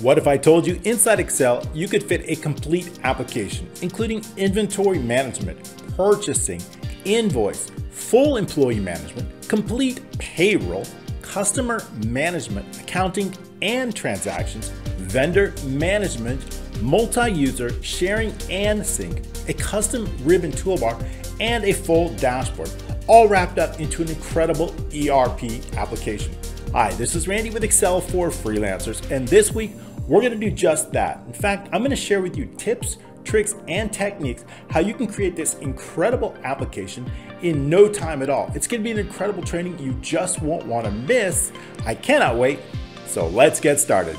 What if I told you inside Excel you could fit a complete application, including inventory management, purchasing, invoice, full employee management, complete payroll, customer management, accounting and transactions, vendor management, multi-user sharing and sync, a custom ribbon toolbar, and a full dashboard, all wrapped up into an incredible ERP application. Hi, this is Randy with Excel for Freelancers, and this week we're gonna do just that. In fact, I'm gonna share with you tips, tricks, and techniques how you can create this incredible application in no time at all. It's gonna be an incredible training you just won't wanna miss. I cannot wait, so let's get started.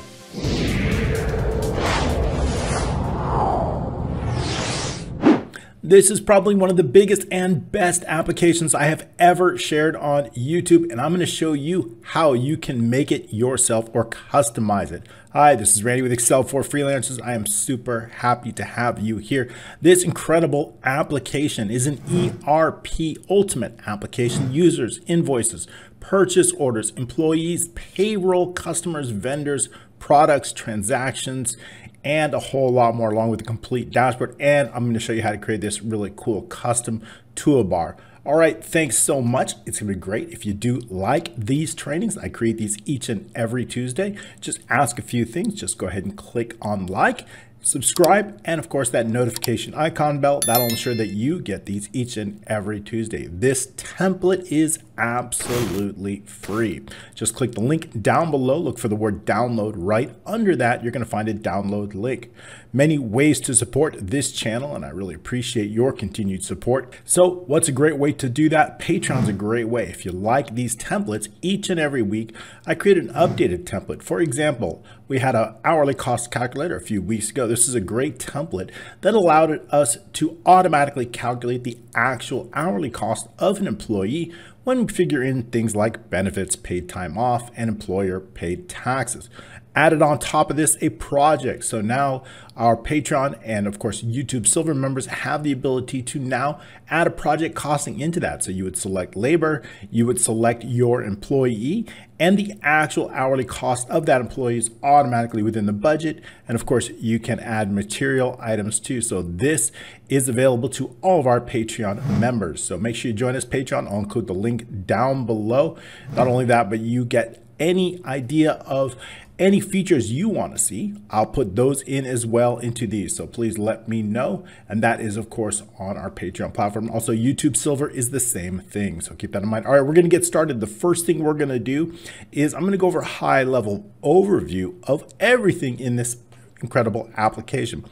This is probably one of the biggest and best applications I have ever shared on YouTube, and I'm going to show you how you can make it yourself or customize it. Hi, this is Randy with Excel for Freelancers. I am super happy to have you here. This incredible application is an ERP Ultimate application. Users, invoices, purchase orders, employees, payroll, customers, vendors, products, transactions, and a whole lot more along with the complete dashboard. And I'm going to show you how to create this really cool custom toolbar. All right, thanks so much. It's gonna be great. If you do like these trainings, I create these each and every Tuesday. Just ask a few things. Just go ahead and click on like subscribe, and of course that notification icon bell. That'll ensure that you get these each and every Tuesday. This template is absolutely free. Just click the link down below, look for the word download right under that. You're gonna find a download link. Many ways to support this channel, and I really appreciate your continued support. So what's a great way to do that? Patreon's a great way. If you like these templates each and every week, I create an updated template. For example, we had an hourly cost calculator a few weeks ago. This is a great template that allowed us to automatically calculate the actual hourly cost of an employee when we figure in things like benefits, paid time off, and employer paid taxes added on top of this a project. So now our Patreon and of course YouTube Silver members have the ability to now add a project costing into that. So you would select labor, you would select your employee and the actual hourly cost of that employee is automatically within the budget. And of course you can add material items too. So this is available to all of our Patreon members. So make sure you join us Patreon. I'll include the link down below. Not only that, but you get any idea of any features you want to see, I'll put those in as well into these. So please let me know. And that is, of course, on our Patreon platform. Also, YouTube Silver is the same thing. So keep that in mind. All right, we're going to get started. The first thing we're going to do is I'm going to go over a high level overview of everything in this incredible application.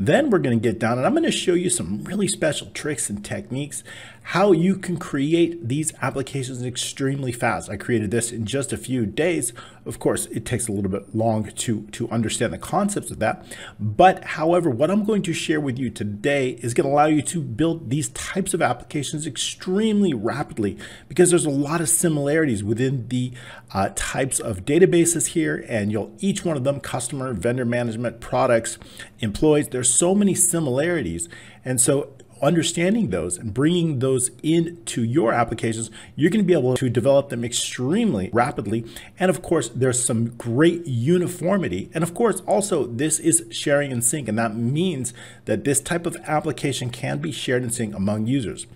Then we're going to get down and I'm going to show you some really special tricks and techniques, how you can create these applications extremely fast. I created this in just a few days. Of course, it takes a little bit long to, to understand the concepts of that. But however, what I'm going to share with you today is going to allow you to build these types of applications extremely rapidly because there's a lot of similarities within the uh, types of databases here and you'll each one of them customer, vendor management, products, employees, there's so many similarities. And so understanding those and bringing those into your applications, you're going to be able to develop them extremely rapidly. And of course, there's some great uniformity. And of course, also this is sharing in sync. And that means that this type of application can be shared in sync among users.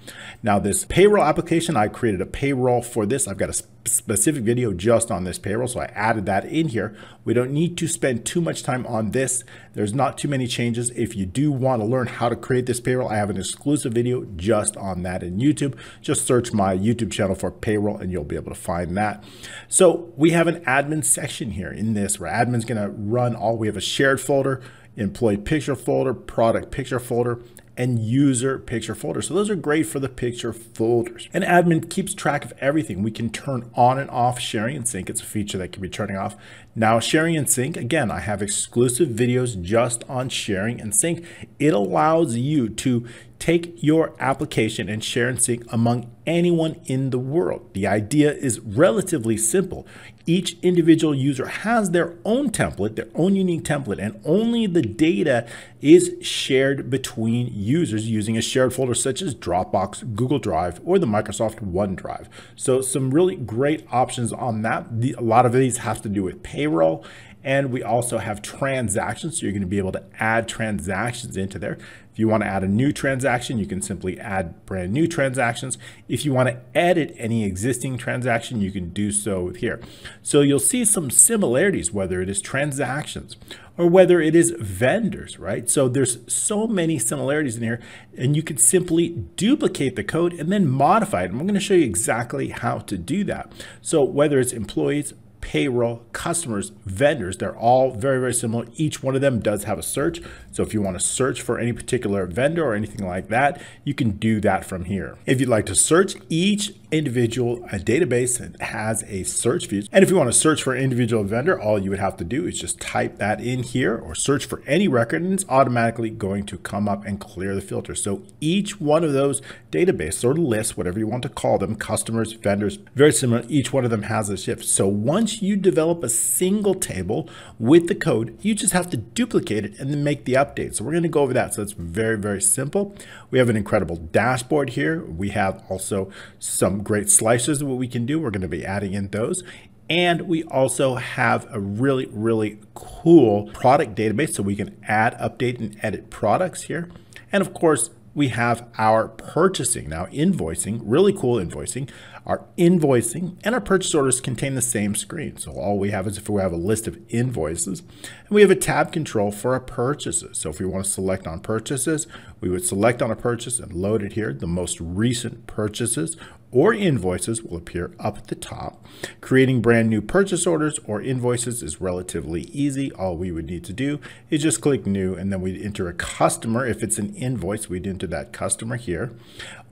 Now this payroll application, I created a payroll for this. I've got a specific video just on this payroll, so I added that in here. We don't need to spend too much time on this. There's not too many changes. If you do want to learn how to create this payroll, I have an exclusive video just on that in YouTube. Just search my YouTube channel for payroll and you'll be able to find that. So we have an admin section here in this where admin's going to run all, we have a shared folder, employee picture folder, product picture folder, and user picture folder. So those are great for the picture folders. And admin keeps track of everything. We can turn on and off sharing and sync. It's a feature that can be turning off. Now sharing and sync, again, I have exclusive videos just on sharing and sync. It allows you to take your application and share and sync among anyone in the world. The idea is relatively simple. Each individual user has their own template, their own unique template, and only the data is shared between users using a shared folder such as Dropbox, Google Drive, or the Microsoft OneDrive. So some really great options on that. The, a lot of these have to do with payroll And we also have transactions. So you're going to be able to add transactions into there. If you want to add a new transaction, you can simply add brand new transactions. If you want to edit any existing transaction, you can do so here. So you'll see some similarities, whether it is transactions or whether it is vendors, right? So there's so many similarities in here and you can simply duplicate the code and then modify it. And I'm going to show you exactly how to do that. So whether it's employees, payroll, customers, vendors, they're all very, very similar. Each one of them does have a search. So if you want to search for any particular vendor or anything like that, you can do that from here. If you'd like to search each individual uh, database that has a search feature. And if you want to search for an individual vendor, all you would have to do is just type that in here or search for any record and it's automatically going to come up and clear the filter. So each one of those databases or lists, whatever you want to call them, customers, vendors, very similar, each one of them has a shift. So once you develop a single table with the code, you just have to duplicate it and then make the update. So we're going to go over that. So it's very, very simple. We have an incredible dashboard here. We have also some great slices of what we can do. We're going to be adding in those. And we also have a really, really cool product database so we can add, update, and edit products here. And of course, we have our purchasing now invoicing really cool invoicing our invoicing and our purchase orders contain the same screen so all we have is if we have a list of invoices and we have a tab control for our purchases so if we want to select on purchases we would select on a purchase and load it here the most recent purchases or invoices will appear up at the top. Creating brand new purchase orders or invoices is relatively easy. All we would need to do is just click new and then we'd enter a customer. If it's an invoice, we'd enter that customer here.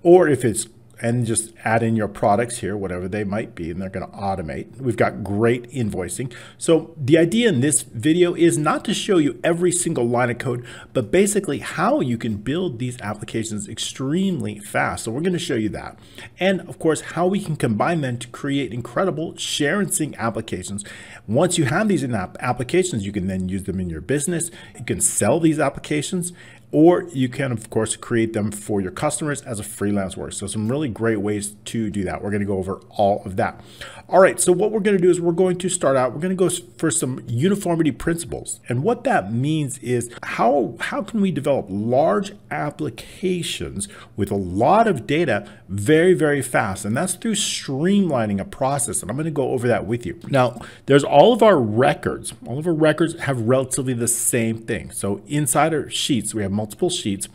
Or if it's and just add in your products here, whatever they might be, and they're going to automate. We've got great invoicing. So the idea in this video is not to show you every single line of code, but basically how you can build these applications extremely fast. So we're going to show you that. And of course, how we can combine them to create incredible share and sync applications. Once you have these in app applications, you can then use them in your business. You can sell these applications or you can of course create them for your customers as a freelance work. So some really great ways to do that. We're going to go over all of that. All right, so what we're going to do is we're going to start out, we're going to go for some uniformity principles. And what that means is how, how can we develop large applications with a lot of data very, very fast? And that's through streamlining a process. And I'm going to go over that with you. Now, there's all of our records. All of our records have relatively the same thing. So inside our sheets, we have multiple sheets.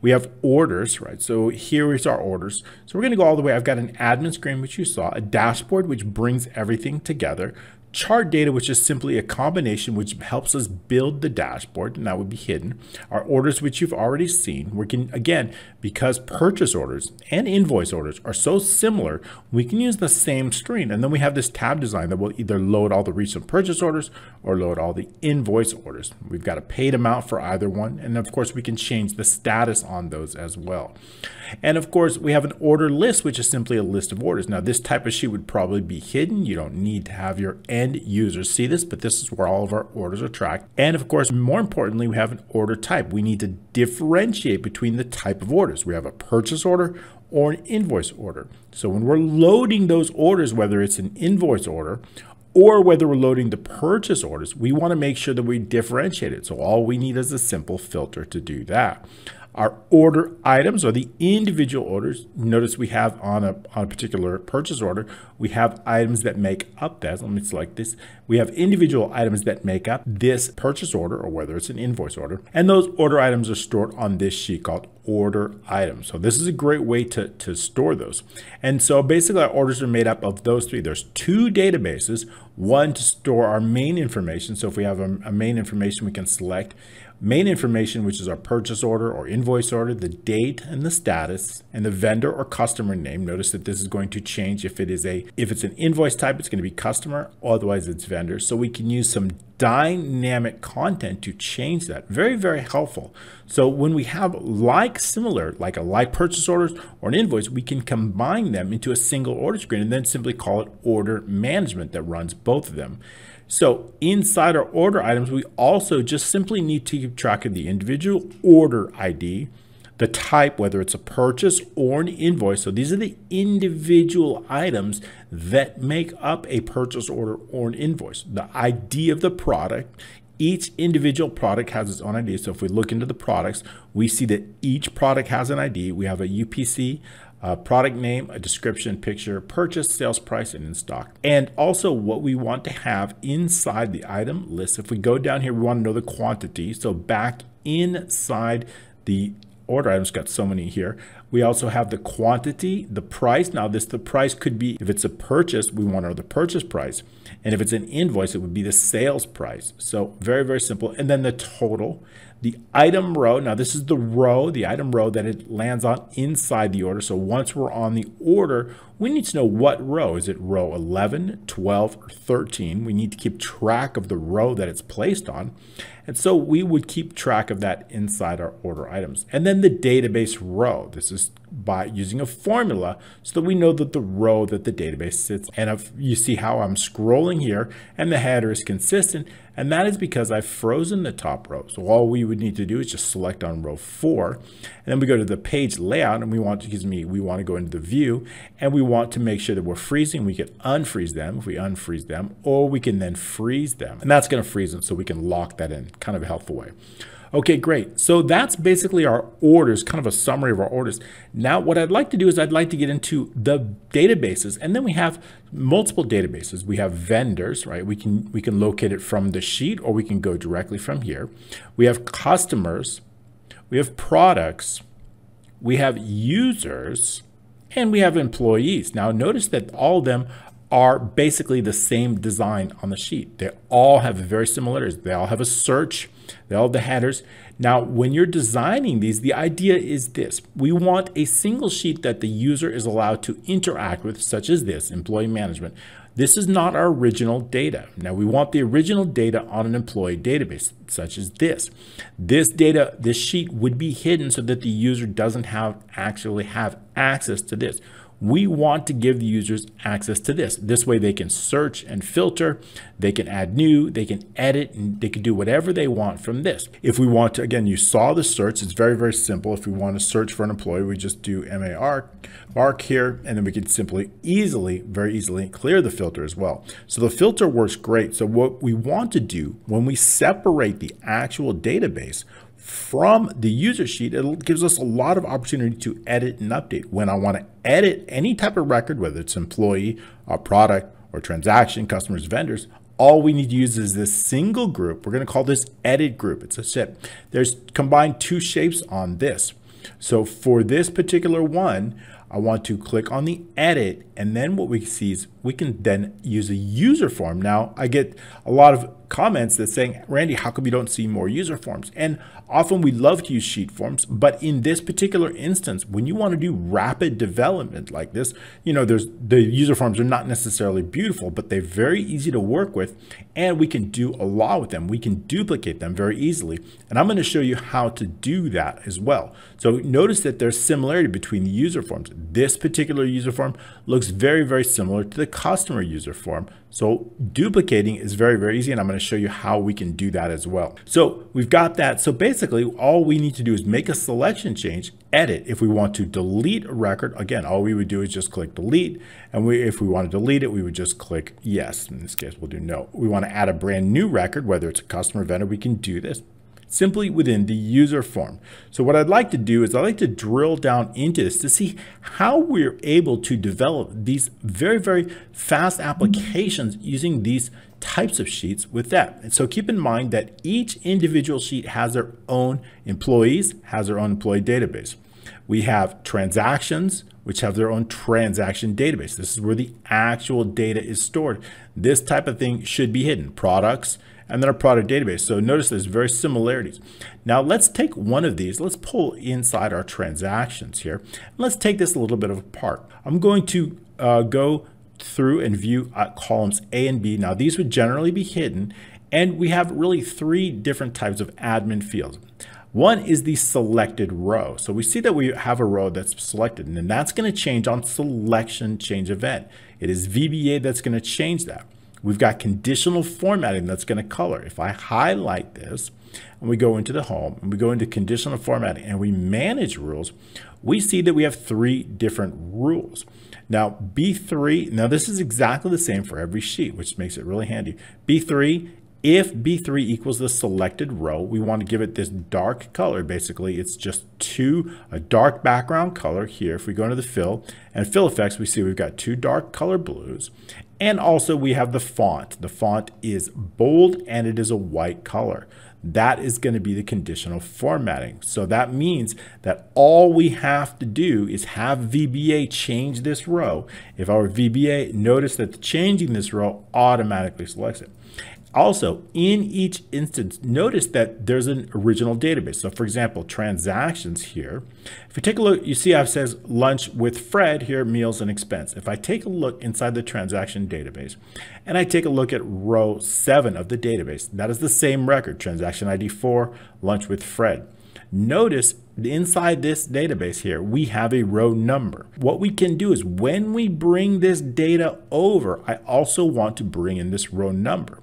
We have orders, right? So here is our orders. So we're going to go all the way. I've got an admin screen, which you saw, a dashboard, which brings everything together, chart data, which is simply a combination which helps us build the dashboard, and that would be hidden. Our orders, which you've already seen, we can, again, because purchase orders and invoice orders are so similar, we can use the same screen. And then we have this tab design that will either load all the recent purchase orders or load all the invoice orders. We've got a paid amount for either one. And of course, we can change the status on those as well. And of course, we have an order list, which is simply a list of orders. Now, this type of sheet would probably be hidden. You don't need to have your end users see this, but this is where all of our orders are tracked. And of course, more importantly, we have an order type. We need to differentiate between the type of orders. We have a purchase order or an invoice order. So when we're loading those orders, whether it's an invoice order or whether we're loading the purchase orders, we want to make sure that we differentiate it. So all we need is a simple filter to do that. Our order items are the individual orders. Notice we have on a, on a particular purchase order, we have items that make up that. Let me select this. We have individual items that make up this purchase order or whether it's an invoice order. And those order items are stored on this sheet called order items. So this is a great way to, to store those. And so basically our orders are made up of those three. There's two databases, one to store our main information. So if we have a, a main information, we can select main information, which is our purchase order or invoice order, the date and the status, and the vendor or customer name. Notice that this is going to change if it is a if it's an invoice type, it's going to be customer, otherwise it's vendor. So we can use some dynamic content to change that. Very, very helpful. So when we have like similar, like a like purchase orders or an invoice, we can combine them into a single order screen and then simply call it order management that runs both of them. So inside our order items, we also just simply need to keep track of the individual order ID, the type, whether it's a purchase or an invoice. So these are the individual items that make up a purchase order or an invoice. The ID of the product, each individual product has its own ID. So if we look into the products, we see that each product has an ID. We have a UPC, a product name, a description, picture, purchase, sales price, and in stock. And also what we want to have inside the item list. If we go down here, we want to know the quantity. So back inside the order items, got so many here. We also have the quantity, the price. Now this, the price could be, if it's a purchase, we want to know the purchase price. And if it's an invoice, it would be the sales price. So very, very simple. And then the total, the item row. Now this is the row, the item row that it lands on inside the order. So once we're on the order, we need to know what row. Is it row 11, 12, or 13? We need to keep track of the row that it's placed on. And so we would keep track of that inside our order items. And then the database row. This is by using a formula so that we know that the row that the database sits. And if you see how I'm scrolling here and the header is consistent, and that is because I've frozen the top row. So all we would need to do is just select on row four. And then we go to the page layout and we want to, excuse me, we want to go into the view and we want to make sure that we're freezing. We can unfreeze them if we unfreeze them, or we can then freeze them. And that's going to freeze them so we can lock that in kind of a helpful way. Okay, great. So that's basically our orders, kind of a summary of our orders. Now, what I'd like to do is I'd like to get into the databases, and then we have multiple databases. We have vendors, right? We can we can locate it from the sheet, or we can go directly from here. We have customers, we have products, we have users, and we have employees. Now, notice that all of them are basically the same design on the sheet. They all have very similarities. They all have a search, they all the headers. Now, when you're designing these, the idea is this. We want a single sheet that the user is allowed to interact with, such as this, employee management. This is not our original data. Now, we want the original data on an employee database, such as this. This data, this sheet would be hidden so that the user doesn't have actually have access to this we want to give the users access to this. This way they can search and filter, they can add new, they can edit, and they can do whatever they want from this. If we want to, again, you saw the search, it's very, very simple. If we want to search for an employee, we just do MAR, mark here, and then we can simply easily, very easily clear the filter as well. So the filter works great. So what we want to do when we separate the actual database from the user sheet, it gives us a lot of opportunity to edit and update. When I want to edit any type of record, whether it's employee, a product, or transaction, customers, vendors, all we need to use is this single group. We're going to call this edit group. It's a SIP. There's combined two shapes on this. So for this particular one, I want to click on the edit and then what we see is we can then use a user form. Now I get a lot of comments that saying, Randy, how come you don't see more user forms? And often we love to use sheet forms, but in this particular instance, when you want to do rapid development like this, you know, there's the user forms are not necessarily beautiful, but they're very easy to work with and we can do a lot with them. We can duplicate them very easily. And I'm going to show you how to do that as well. So notice that there's similarity between the user forms. This particular user form looks very, very similar to the customer user form. So duplicating is very, very easy. And I'm going to show you how we can do that as well. So we've got that. So basically all we need to do is make a selection change, edit. If we want to delete a record, again, all we would do is just click delete. And we, if we want to delete it, we would just click yes. In this case, we'll do no. We want to add a brand new record, whether it's a customer vendor, we can do this simply within the user form. So what I'd like to do is I'd like to drill down into this to see how we're able to develop these very, very fast applications using these types of sheets with that. And so keep in mind that each individual sheet has their own employees, has their own employee database. We have transactions, which have their own transaction database. This is where the actual data is stored. This type of thing should be hidden. Products, and then our product database. So notice there's very similarities. Now let's take one of these. Let's pull inside our transactions here. Let's take this a little bit apart. I'm going to uh, go through and view uh, columns A and B. Now these would generally be hidden and we have really three different types of admin fields. One is the selected row. So we see that we have a row that's selected and then that's going to change on selection change event. It is VBA that's going to change that. We've got conditional formatting that's going to color. If I highlight this and we go into the home and we go into conditional formatting and we manage rules, we see that we have three different rules. Now, B3, now this is exactly the same for every sheet, which makes it really handy. B3 if B3 equals the selected row, we want to give it this dark color. Basically, it's just two, a dark background color here. If we go into the fill and fill effects, we see we've got two dark color blues. And also we have the font. The font is bold and it is a white color. That is going to be the conditional formatting. So that means that all we have to do is have VBA change this row. If our VBA, notice that changing this row automatically selects it. Also, in each instance, notice that there's an original database. So for example, transactions here, if you take a look, you see it says lunch with Fred here, meals and expense. If I take a look inside the transaction database and I take a look at row seven of the database, that is the same record, transaction ID four, lunch with Fred. Notice inside this database here, we have a row number. What we can do is when we bring this data over, I also want to bring in this row number.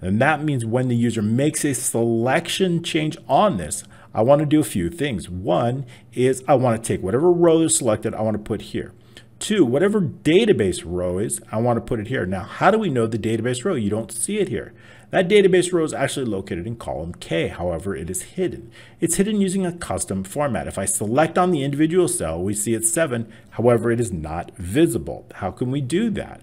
And that means when the user makes a selection change on this, I want to do a few things. One is I want to take whatever row is selected, I want to put here. Two, whatever database row is, I want to put it here. Now, how do we know the database row? You don't see it here. That database row is actually located in column K. However, it is hidden. It's hidden using a custom format. If I select on the individual cell, we see it's 7. However, it is not visible. How can we do that?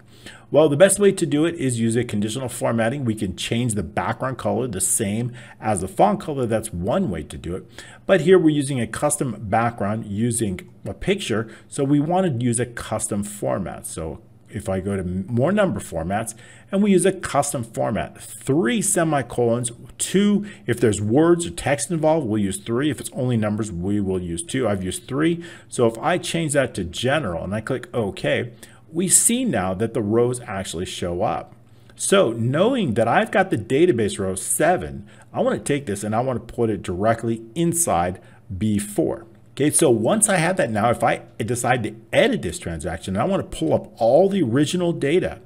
Well, the best way to do it is use a conditional formatting. We can change the background color the same as the font color. That's one way to do it. But here we're using a custom background using a picture. So we want to use a custom format. So if I go to more number formats and we use a custom format, three semicolons, two, if there's words or text involved, we'll use three. If it's only numbers, we will use two. I've used three. So if I change that to general and I click OK, we see now that the rows actually show up. So knowing that I've got the database row 7, I want to take this and I want to put it directly inside B4. Okay, so once I have that now, if I decide to edit this transaction, I want to pull up all the original data.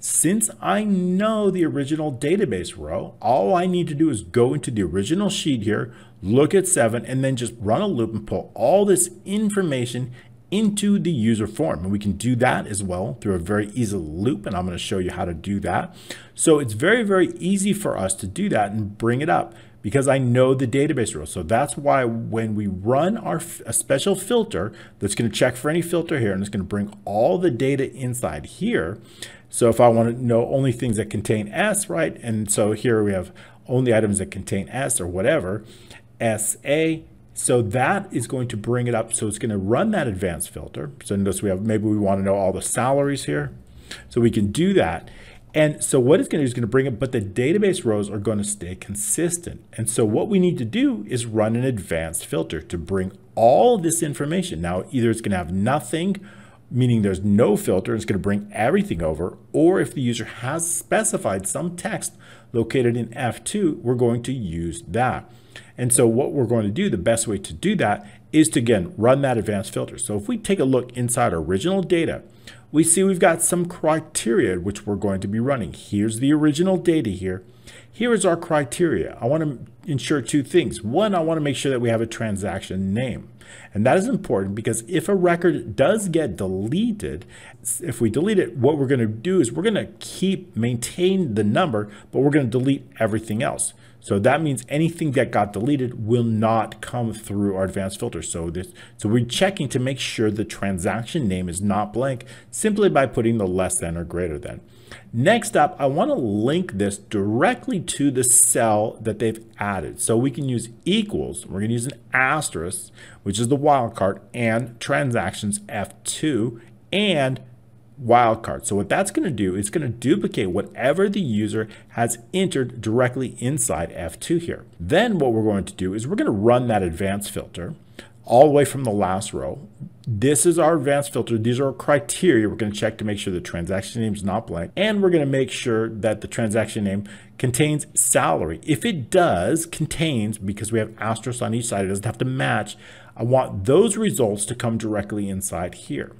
Since I know the original database row, all I need to do is go into the original sheet here, look at 7, and then just run a loop and pull all this information into the user form. And we can do that as well through a very easy loop. And I'm going to show you how to do that. So it's very, very easy for us to do that and bring it up because I know the database rule. So that's why when we run our a special filter that's going to check for any filter here and it's going to bring all the data inside here. So if I want to know only things that contain S, right? And so here we have only items that contain S or whatever, SA, so that is going to bring it up. So it's going to run that advanced filter. So notice we have, maybe we want to know all the salaries here. So we can do that. And so what it's going to do is going to bring it, but the database rows are going to stay consistent. And so what we need to do is run an advanced filter to bring all this information. Now, either it's going to have nothing, meaning there's no filter, it's going to bring everything over, or if the user has specified some text located in F2, we're going to use that. And so what we're going to do, the best way to do that is to, again, run that advanced filter. So if we take a look inside original data, we see we've got some criteria which we're going to be running. Here's the original data here. Here is our criteria. I want to ensure two things. One, I want to make sure that we have a transaction name. And that is important because if a record does get deleted, if we delete it, what we're going to do is we're going to keep, maintain the number, but we're going to delete everything else. So that means anything that got deleted will not come through our advanced filter. So this, so we're checking to make sure the transaction name is not blank simply by putting the less than or greater than. Next up, I want to link this directly to the cell that they've added. So we can use equals, we're going to use an asterisk, which is the wildcard, and transactions F2 and wildcard. So what that's going to do is going to duplicate whatever the user has entered directly inside F2 here. Then what we're going to do is we're going to run that advanced filter all the way from the last row. This is our advanced filter. These are our criteria. We're going to check to make sure the transaction name is not blank. And we're going to make sure that the transaction name contains salary. If it does, contains, because we have asterisks on each side, it doesn't have to match. I want those results to come directly inside here.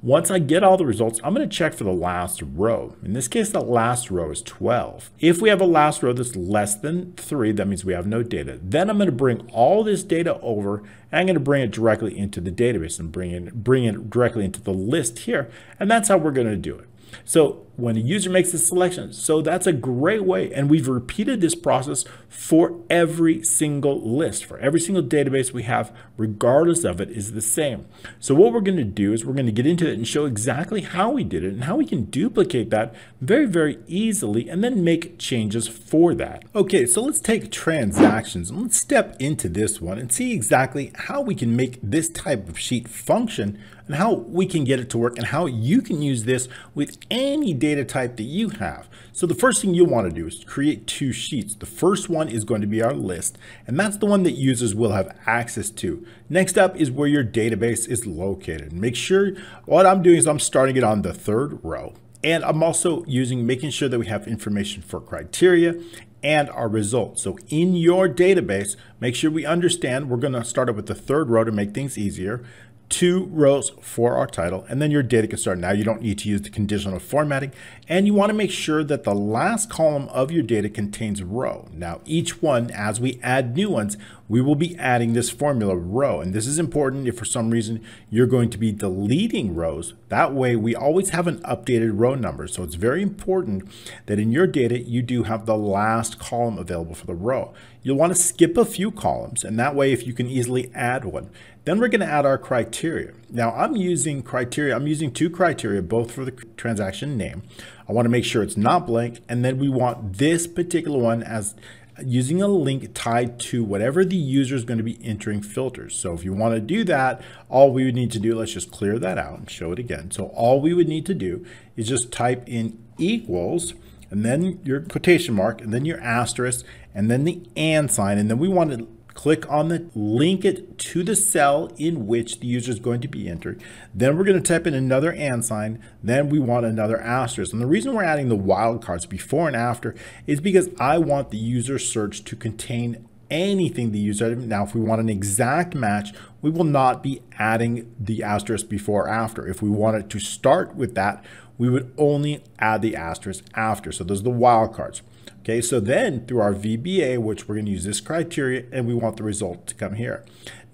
Once I get all the results, I'm going to check for the last row. In this case, the last row is 12. If we have a last row that's less than 3, that means we have no data. Then I'm going to bring all this data over and I'm going to bring it directly into the database and bring it, bring it directly into the list here. And that's how we're going to do it. So when a user makes a selection, so that's a great way. And we've repeated this process for every single list, for every single database we have, regardless of it, is the same. So what we're going to do is we're going to get into it and show exactly how we did it and how we can duplicate that very, very easily and then make changes for that. Okay, so let's take transactions and let's step into this one and see exactly how we can make this type of sheet function and how we can get it to work and how you can use this with any data type that you have. So the first thing you'll want to do is create two sheets. The first one is going to be our list, and that's the one that users will have access to. Next up is where your database is located. Make sure what I'm doing is I'm starting it on the third row. And I'm also using making sure that we have information for criteria and our results. So in your database, make sure we understand, we're gonna start up with the third row to make things easier two rows for our title, and then your data can start. Now you don't need to use the conditional formatting, and you want to make sure that the last column of your data contains row. Now each one, as we add new ones, we will be adding this formula row. And this is important if for some reason you're going to be deleting rows. That way we always have an updated row number. So it's very important that in your data, you do have the last column available for the row. You'll want to skip a few columns and that way if you can easily add one. Then we're going to add our criteria. Now I'm using criteria, I'm using two criteria, both for the transaction name. I want to make sure it's not blank. And then we want this particular one as using a link tied to whatever the user is going to be entering filters. So if you want to do that, all we would need to do, let's just clear that out and show it again. So all we would need to do is just type in equals and then your quotation mark and then your asterisk and then the and sign. And then we want to click on the link it to the cell in which the user is going to be entered. Then we're going to type in another and sign. Then we want another asterisk. And the reason we're adding the wildcards before and after is because I want the user search to contain anything the user now if we want an exact match we will not be adding the asterisk before or after if we wanted to start with that we would only add the asterisk after so those are the wildcards Okay, so then through our VBA, which we're going to use this criteria, and we want the result to come here.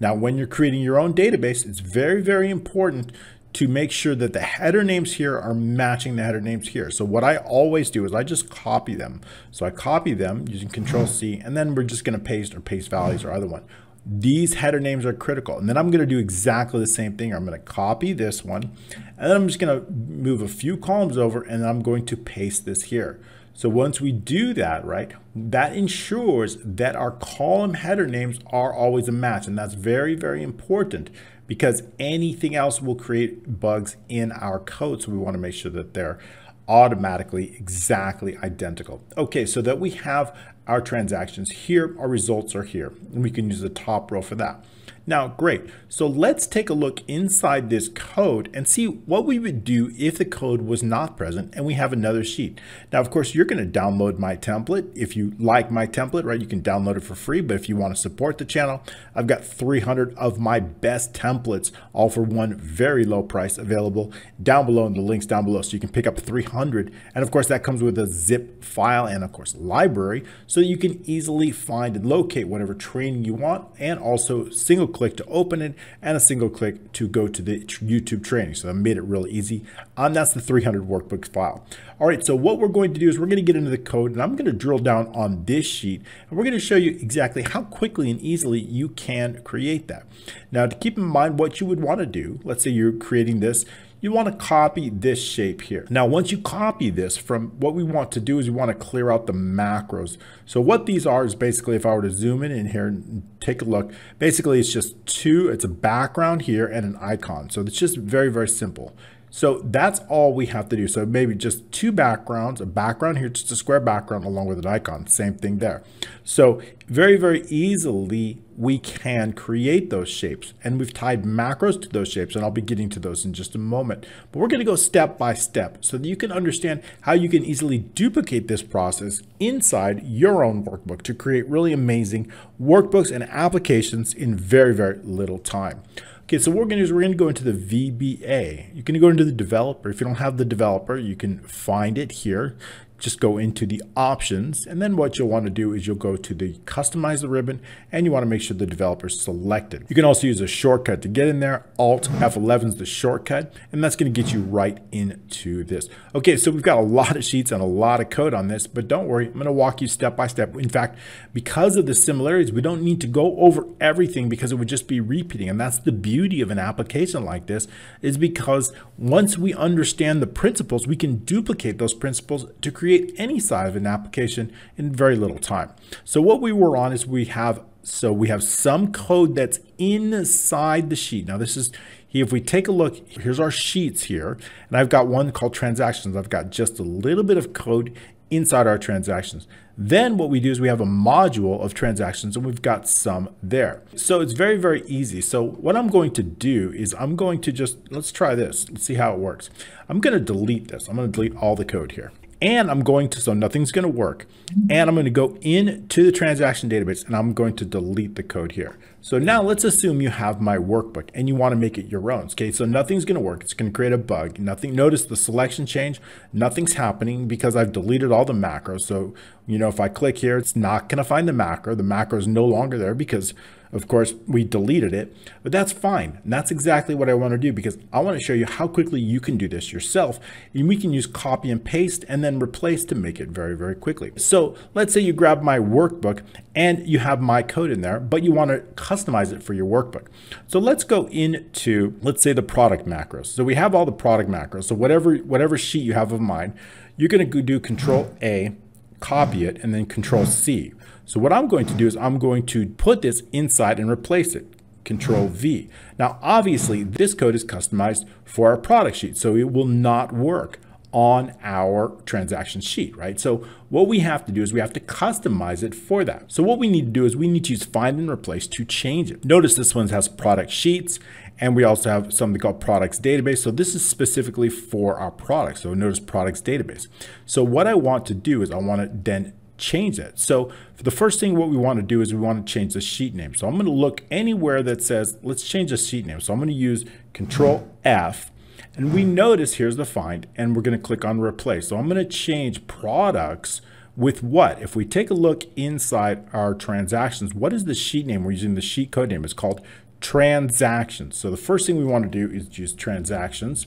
Now, when you're creating your own database, it's very, very important to make sure that the header names here are matching the header names here. So what I always do is I just copy them. So I copy them using Control C, and then we're just going to paste or paste values or other one. These header names are critical. And then I'm going to do exactly the same thing. I'm going to copy this one, and then I'm just going to move a few columns over, and I'm going to paste this here. So once we do that, right, that ensures that our column header names are always a match. And that's very, very important because anything else will create bugs in our code. So we want to make sure that they're automatically exactly identical. Okay, so that we have our transactions here, our results are here, and we can use the top row for that. Now, great. So let's take a look inside this code and see what we would do if the code was not present and we have another sheet. Now, of course, you're going to download my template. If you like my template, right, you can download it for free. But if you want to support the channel, I've got 300 of my best templates, all for one very low price available down below in the links down below. So you can pick up 300. And of course, that comes with a zip file and of course, library. So you can easily find and locate whatever training you want and also single click to open it and a single click to go to the YouTube training. So I made it really easy. And um, that's the 300 workbook file. All right, so what we're going to do is we're going to get into the code and I'm going to drill down on this sheet and we're going to show you exactly how quickly and easily you can create that. Now to keep in mind what you would want to do, let's say you're creating this, you want to copy this shape here. Now, once you copy this from what we want to do is we want to clear out the macros. So what these are is basically, if I were to zoom in in here and take a look, basically it's just two, it's a background here and an icon. So it's just very, very simple. So that's all we have to do. So maybe just two backgrounds, a background here, just a square background along with an icon, same thing there. So very, very easily, we can create those shapes. And we've tied macros to those shapes, and I'll be getting to those in just a moment. But we're gonna go step by step so that you can understand how you can easily duplicate this process inside your own workbook to create really amazing workbooks and applications in very, very little time. Okay, so what we're gonna do is we're gonna go into the VBA. You can go into the developer. If you don't have the developer, you can find it here just go into the options and then what you'll want to do is you'll go to the customize the ribbon and you want to make sure the developer is selected. You can also use a shortcut to get in there. Alt F11 is the shortcut and that's going to get you right into this. Okay, so we've got a lot of sheets and a lot of code on this, but don't worry, I'm going to walk you step by step. In fact, because of the similarities, we don't need to go over everything because it would just be repeating. And that's the beauty of an application like this is because once we understand the principles, we can duplicate those principles to create create any side of an application in very little time. So what we were on is we have so we have some code that's inside the sheet. Now this is if we take a look, here's our sheets here, and I've got one called transactions. I've got just a little bit of code inside our transactions. Then what we do is we have a module of transactions and we've got some there. So it's very, very easy. So what I'm going to do is I'm going to just, let's try this. Let's see how it works. I'm going to delete this. I'm going to delete all the code here and I'm going to, so nothing's going to work. And I'm going to go into the transaction database and I'm going to delete the code here. So now let's assume you have my workbook and you want to make it your own. Okay, so nothing's going to work. It's going to create a bug. Nothing. Notice the selection change. Nothing's happening because I've deleted all the macros. So, you know, if I click here, it's not going to find the macro. The macro is no longer there because of course, we deleted it, but that's fine. And that's exactly what I want to do because I want to show you how quickly you can do this yourself. And we can use copy and paste and then replace to make it very, very quickly. So let's say you grab my workbook and you have my code in there, but you want to customize it for your workbook. So let's go into, let's say the product macros. So we have all the product macros. So whatever, whatever sheet you have of mine, you're going to do control A, copy it, and then control C. So what I'm going to do is I'm going to put this inside and replace it. Control V. Now, obviously, this code is customized for our product sheet, so it will not work on our transaction sheet, right? So what we have to do is we have to customize it for that. So what we need to do is we need to use find and replace to change it. Notice this one has product sheets and we also have something called products database. So this is specifically for our products. So notice products database. So what I want to do is I want to then change it. So for the first thing, what we want to do is we want to change the sheet name. So I'm going to look anywhere that says, let's change the sheet name. So I'm going to use control F and we notice here's the find and we're going to click on replace. So I'm going to change products with what? If we take a look inside our transactions, what is the sheet name? We're using the sheet code name. It's called transactions. So the first thing we want to do is use transactions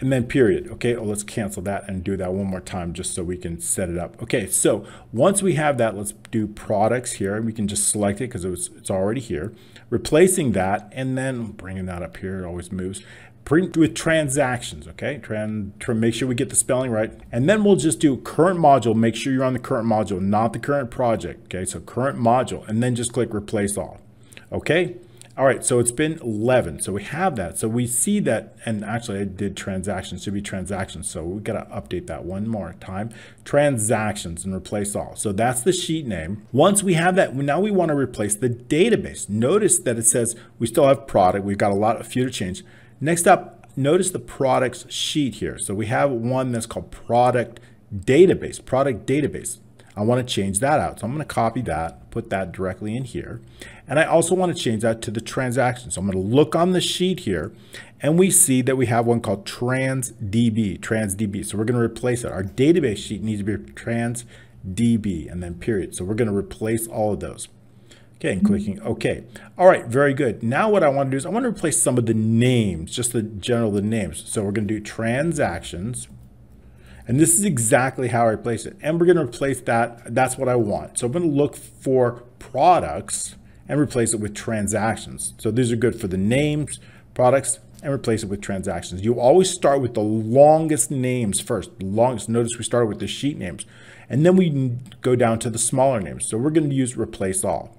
and then period. Okay, well, let's cancel that and do that one more time just so we can set it up. Okay, so once we have that, let's do products here. And we can just select it because it it's already here. Replacing that and then bringing that up here, it always moves. Print with transactions, okay? Tran, make sure we get the spelling right. And then we'll just do current module. Make sure you're on the current module, not the current project, okay? So current module, and then just click replace all, okay? All right, so it's been 11. So we have that. So we see that, and actually I did transactions, should be transactions. So we got to update that one more time. Transactions and replace all. So that's the sheet name. Once we have that, now we want to replace the database. Notice that it says we still have product. We've got a lot of few to change. Next up, notice the products sheet here. So we have one that's called product database, product database. I want to change that out. So I'm going to copy that, put that directly in here. And I also want to change that to the transaction. So I'm going to look on the sheet here and we see that we have one called transdb, transdb. So we're going to replace it. Our database sheet needs to be transdb and then period. So we're going to replace all of those. Okay, and clicking mm-hmm. OK. All right, very good. Now what I want to do is I want to replace some of the names, just the general the names. So we're going to do transactions. And this is exactly how I replace it. And we're going to replace that. That's what I want. So I'm going to look for products and replace it with transactions. So these are good for the names, products, and replace it with transactions. You always start with the longest names first. longest. Notice we started with the sheet names. And then we go down to the smaller names. So we're going to use replace all.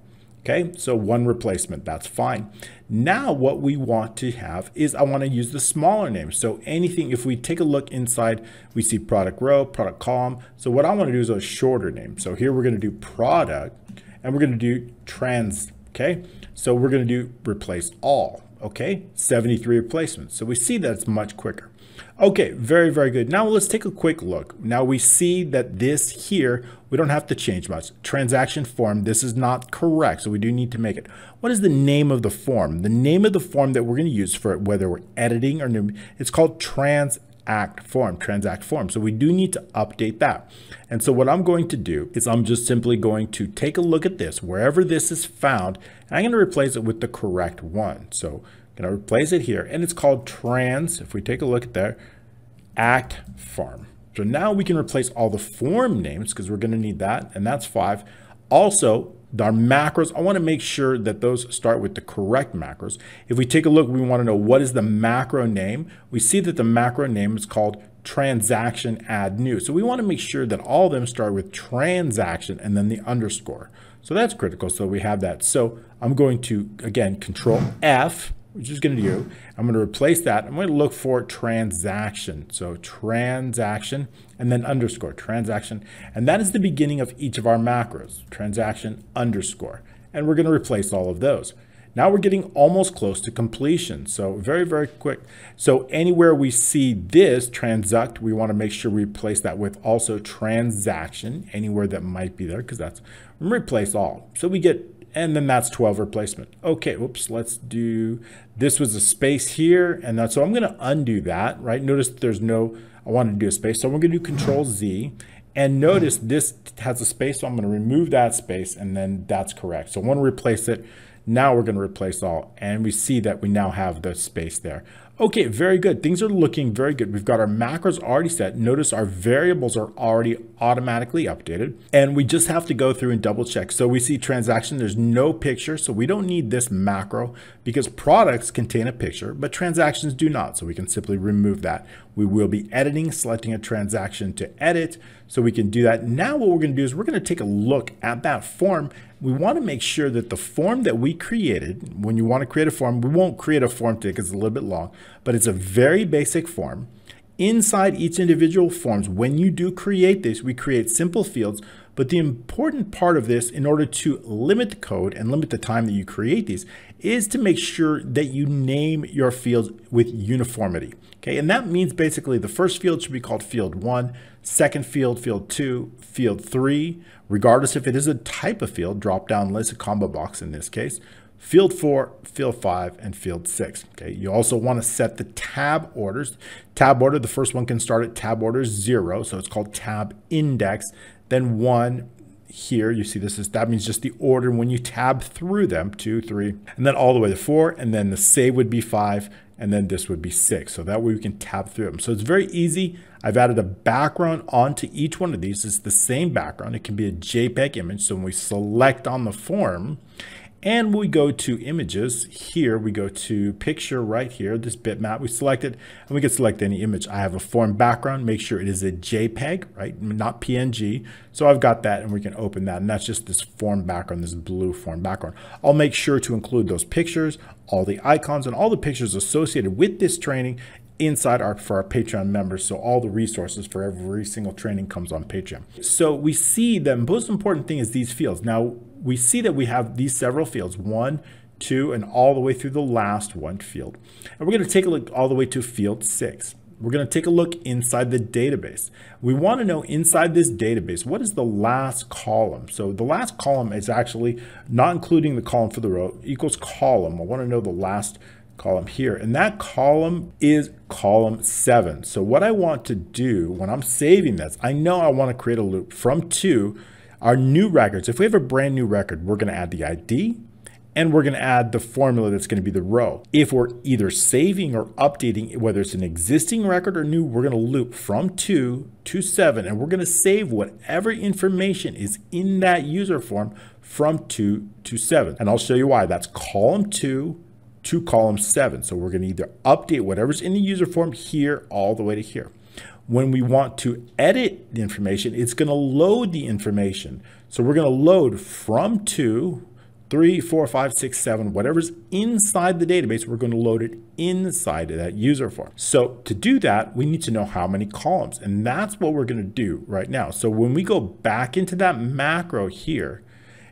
Okay, so one replacement, that's fine. Now what we want to have is I want to use the smaller names. So anything, if we take a look inside, we see product row, product column. So what I want to do is a shorter name. So here we're going to do product and we're going to do trans, okay? So we're going to do replace all, okay? 73 replacements. So we see that it's much quicker. Okay, very, very good. Now let's take a quick look. Now we see that this here, we don't have to change much. Transaction form, this is not correct, so we do need to make it. What is the name of the form? The name of the form that we're gonna use for it, whether we're editing or new, it's called transact form, transact form. So we do need to update that. And so what I'm going to do is I'm just simply going to take a look at this, wherever this is found, and I'm gonna replace it with the correct one. So I'm going to replace it here, and it's called trans, if we take a look at there, act form. So now we can replace all the form names because we're going to need that, and that's five. Also, our macros, I want to make sure that those start with the correct macros. If we take a look, we want to know what is the macro name. We see that the macro name is called transaction add new. So we want to make sure that all of them start with transaction and then the underscore. So that's critical. So we have that. So I'm going to, again, control F which is going to do. I'm going to replace that. I'm going to look for transaction. So transaction and then underscore transaction. And that is the beginning of each of our macros, transaction underscore. And we're going to replace all of those. Now we're getting almost close to completion. So very, very quick. So anywhere we see this transact, we want to make sure we replace that with also transaction, anywhere that might be there, because that's replace all. So we get and then that's 12 replacement. Okay, whoops, let's do, this was a space here, and that's, so I'm gonna undo that, right? Notice there's no, I wanted to do a space, so I'm gonna do Control Z, and notice this has a space, so I'm gonna remove that space, and then that's correct. So I wanna replace it, now we're gonna replace all, and we see that we now have the space there. Okay, very good. Things are looking very good. We've got our macros already set. Notice our variables are already automatically updated. And we just have to go through and double check. So we see transaction, there's no picture. So we don't need this macro because products contain a picture, but transactions do not. So we can simply remove that. We will be editing, selecting a transaction to edit. So we can do that. Now what we're gonna do is we're gonna take a look at that form we want to make sure that the form that we created, when you want to create a form, we won't create a form today because it's a little bit long, but it's a very basic form. Inside each individual forms, when you do create this, we create simple fields, but the important part of this, in order to limit the code and limit the time that you create these, is to make sure that you name your fields with uniformity. Okay, and that means basically the first field should be called field one, second field, field two, field three, regardless if it is a type of field, drop down list, a combo box in this case, field four, field five, and field six. Okay, you also want to set the tab orders. Tab order, the first one can start at tab order zero, so it's called tab index, then one, here you see this is that means just the order when you tab through them two three and then all the way to four and then the save would be five and then this would be six. So that way we can tab through them. So it's very easy. I've added a background onto each one of these. It's the same background. It can be a JPEG image. So when we select on the form and we go to images here, we go to picture right here, this bitmap, we select it and we can select any image. I have a form background, make sure it is a JPEG, right? Not PNG. So I've got that and we can open that. And that's just this form background, this blue form background. I'll make sure to include those pictures, all the icons and all the pictures associated with this training inside our for our Patreon members. So all the resources for every single training comes on Patreon. So we see the most important thing is these fields. Now we see that we have these several fields, one, two, and all the way through the last one field. And we're going to take a look all the way to field six. We're going to take a look inside the database. We want to know inside this database, what is the last column? So the last column is actually not including the column for the row equals column. I want to know the last column here. And that column is column seven. So what I want to do when I'm saving this, I know I want to create a loop from two, our new records. If we have a brand new record, we're going to add the ID and we're going to add the formula that's going to be the row. If we're either saving or updating, whether it's an existing record or new, we're going to loop from two to seven, and we're going to save whatever information is in that user form from two to seven. And I'll show you why. That's column two to column seven. So we're going to either update whatever's in the user form here all the way to here. When we want to edit the information, it's going to load the information. So we're going to load from two, three, four, five, six, seven, whatever's inside the database, we're going to load it inside of that user form. So to do that, we need to know how many columns, and that's what we're going to do right now. So when we go back into that macro here,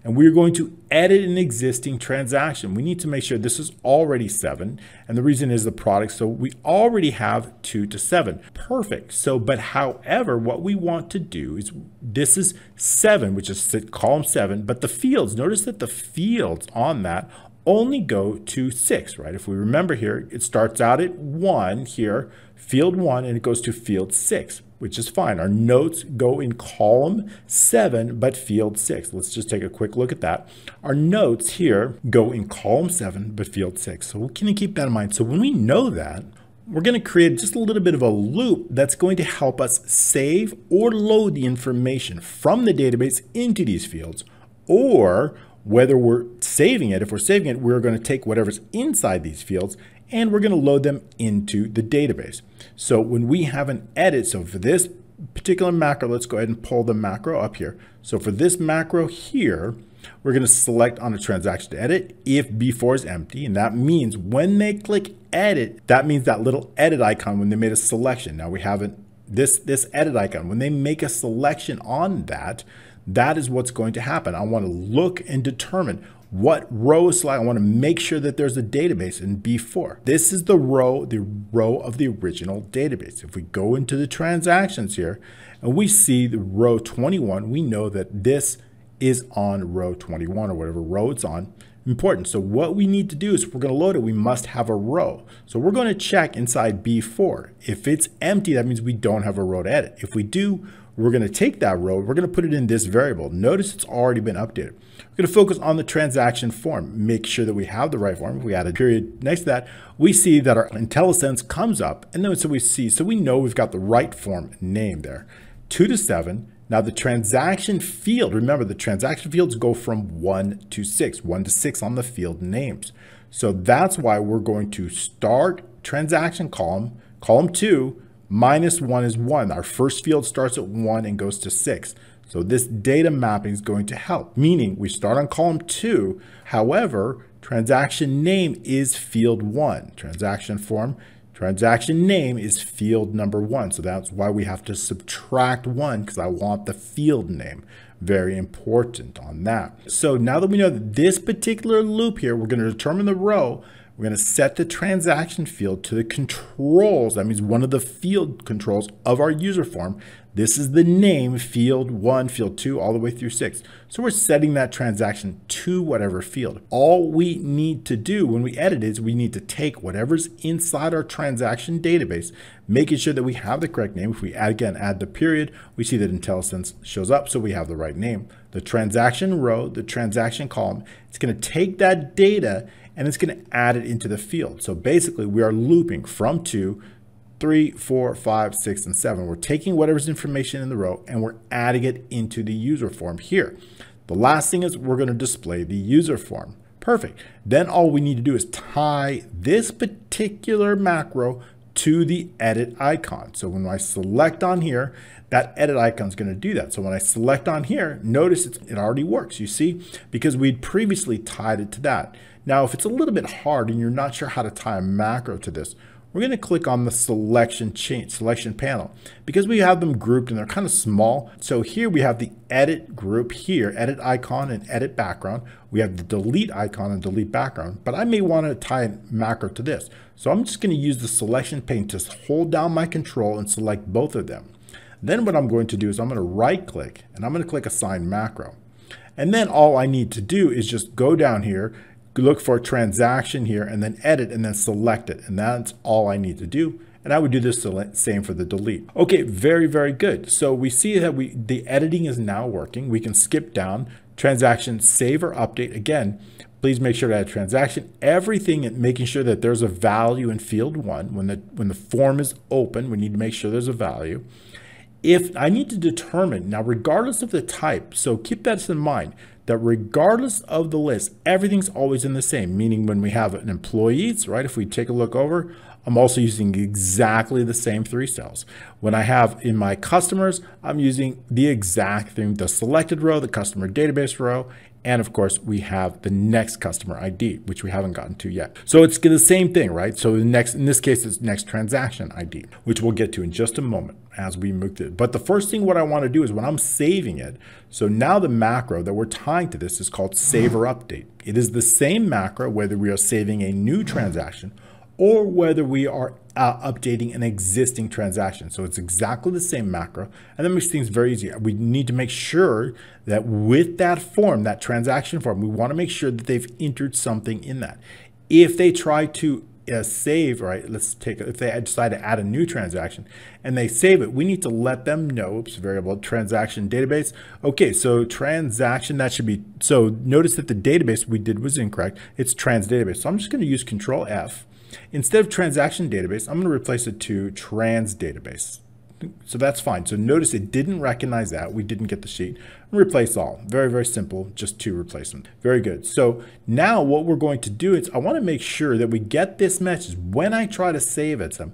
and we're going to edit an existing transaction. We need to make sure this is already seven, and the reason is the product, so we already have two to seven. Perfect. So, but however, what we want to do is this is seven, which is column seven, but the fields, notice that the fields on that only go to six, right? If we remember here, it starts out at one here, field one, and it goes to field six, which is fine. Our notes go in column seven, but field six. Let's just take a quick look at that. Our notes here go in column seven, but field six. So we can keep that in mind. So when we know that, we're going to create just a little bit of a loop that's going to help us save or load the information from the database into these fields, or whether we're saving it, if we're saving it, we're going to take whatever's inside these fields and we're going to load them into the database. So when we have an edit, so for this particular macro, let's go ahead and pull the macro up here. So for this macro here, we're going to select on a transaction to edit if B4 is empty. And that means when they click edit, that means that little edit icon when they made a selection. Now we haven't this, this edit icon, when they make a selection on that, that is what's going to happen. I want to look and determine what row is. I want to make sure that there's a database in B4. This is the row, the row of the original database. If we go into the transactions here and we see the row 21, we know that this is on row 21 or whatever row it's on. Important. So what we need to do is if we're going to load it, we must have a row. So we're going to check inside B4. If it's empty, that means we don't have a row to edit. If we do, we're going to take that row, we're going to put it in this variable. Notice it's already been updated. We're going to focus on the transaction form, make sure that we have the right form. If we add a period next to that, we see that our IntelliSense comes up, and then so we see, so we know we've got the right form name there. Two to seven. Now the transaction field, remember the transaction fields go from one to six, one to six on the field names. So that's why we're going to start transaction column, column two, minus 1 is 1. Our first field starts at 1 and goes to 6. So this data mapping is going to help, meaning we start on column 2. However, transaction name is field 1. Transaction form, transaction name is field number 1. So that's why we have to subtract 1 because I want the field name. Very important on that. So now that we know that this particular loop here, we're going to determine the row, we're going to set the transaction field to the controls. That means one of the field controls of our user form. This is the name field one, field two, all the way through six. So we're setting that transaction to whatever field. All we need to do when we edit is we need to take whatever's inside our transaction database, making sure that we have the correct name. If we add, again add the period, we see that IntelliSense shows up, so we have the right name. The transaction row, the transaction column, it's going to take that data and it's going to add it into the field. So basically we are looping from two, three, four, five, six, and seven. We're taking whatever's information in the row and we're adding it into the user form here. The last thing is we're going to display the user form. Perfect. Then all we need to do is tie this particular macro to the edit icon. So when I select on here, that edit icon is going to do that. So when I select on here, notice it already works, you see, because we'd previously tied it to that. Now, if it's a little bit hard and you're not sure how to tie a macro to this, we're going to click on the selection chain, selection panel because we have them grouped and they're kind of small. So here we have the edit group here, edit icon and edit background. We have the delete icon and delete background, but I may want to tie a macro to this. So I'm just going to use the selection pane to hold down my control and select both of them. Then what I'm going to do is I'm going to right click and I'm going to click assign macro. And then all I need to do is just go down here look for a transaction here and then edit and then select it. And that's all I need to do. And I would do this same for the delete. Okay, very, very good. So we see that we the editing is now working. We can skip down, transaction, save or update. Again, please make sure to add transaction, everything and making sure that there's a value in field one. When the, when the form is open, we need to make sure there's a value. If I need to determine, now regardless of the type, so keep that in mind, that regardless of the list, everything's always in the same, meaning when we have an employees, right, if we take a look over, I'm also using exactly the same three cells. When I have in my customers, I'm using the exact thing, the selected row, the customer database row, and of course, we have the next customer ID, which we haven't gotten to yet. So it's the same thing, right? So the next, in this case, it's next transaction ID, which we'll get to in just a moment. As we moved it. But the first thing what I want to do is when I'm saving it, so now the macro that we're tying to this is called save or update. It is the same macro whether we are saving a new transaction or whether we are uh, updating an existing transaction. So it's exactly the same macro, and that makes things very easy. We need to make sure that with that form, that transaction form, we want to make sure that they've entered something in that. If they try to uh, save, right, let's take, if they decide to add a new transaction and they save it, we need to let them know, oops, variable transaction database. Okay, so transaction, that should be, so notice that the database we did was incorrect. It's trans database. So I'm just going to use control F Instead of transaction database, I'm going to replace it to trans database. So that's fine. So notice it didn't recognize that. We didn't get the sheet. Replace all. Very, very simple. Just two replacements. Very good. So now what we're going to do is I want to make sure that we get this message when I try to save it. Some.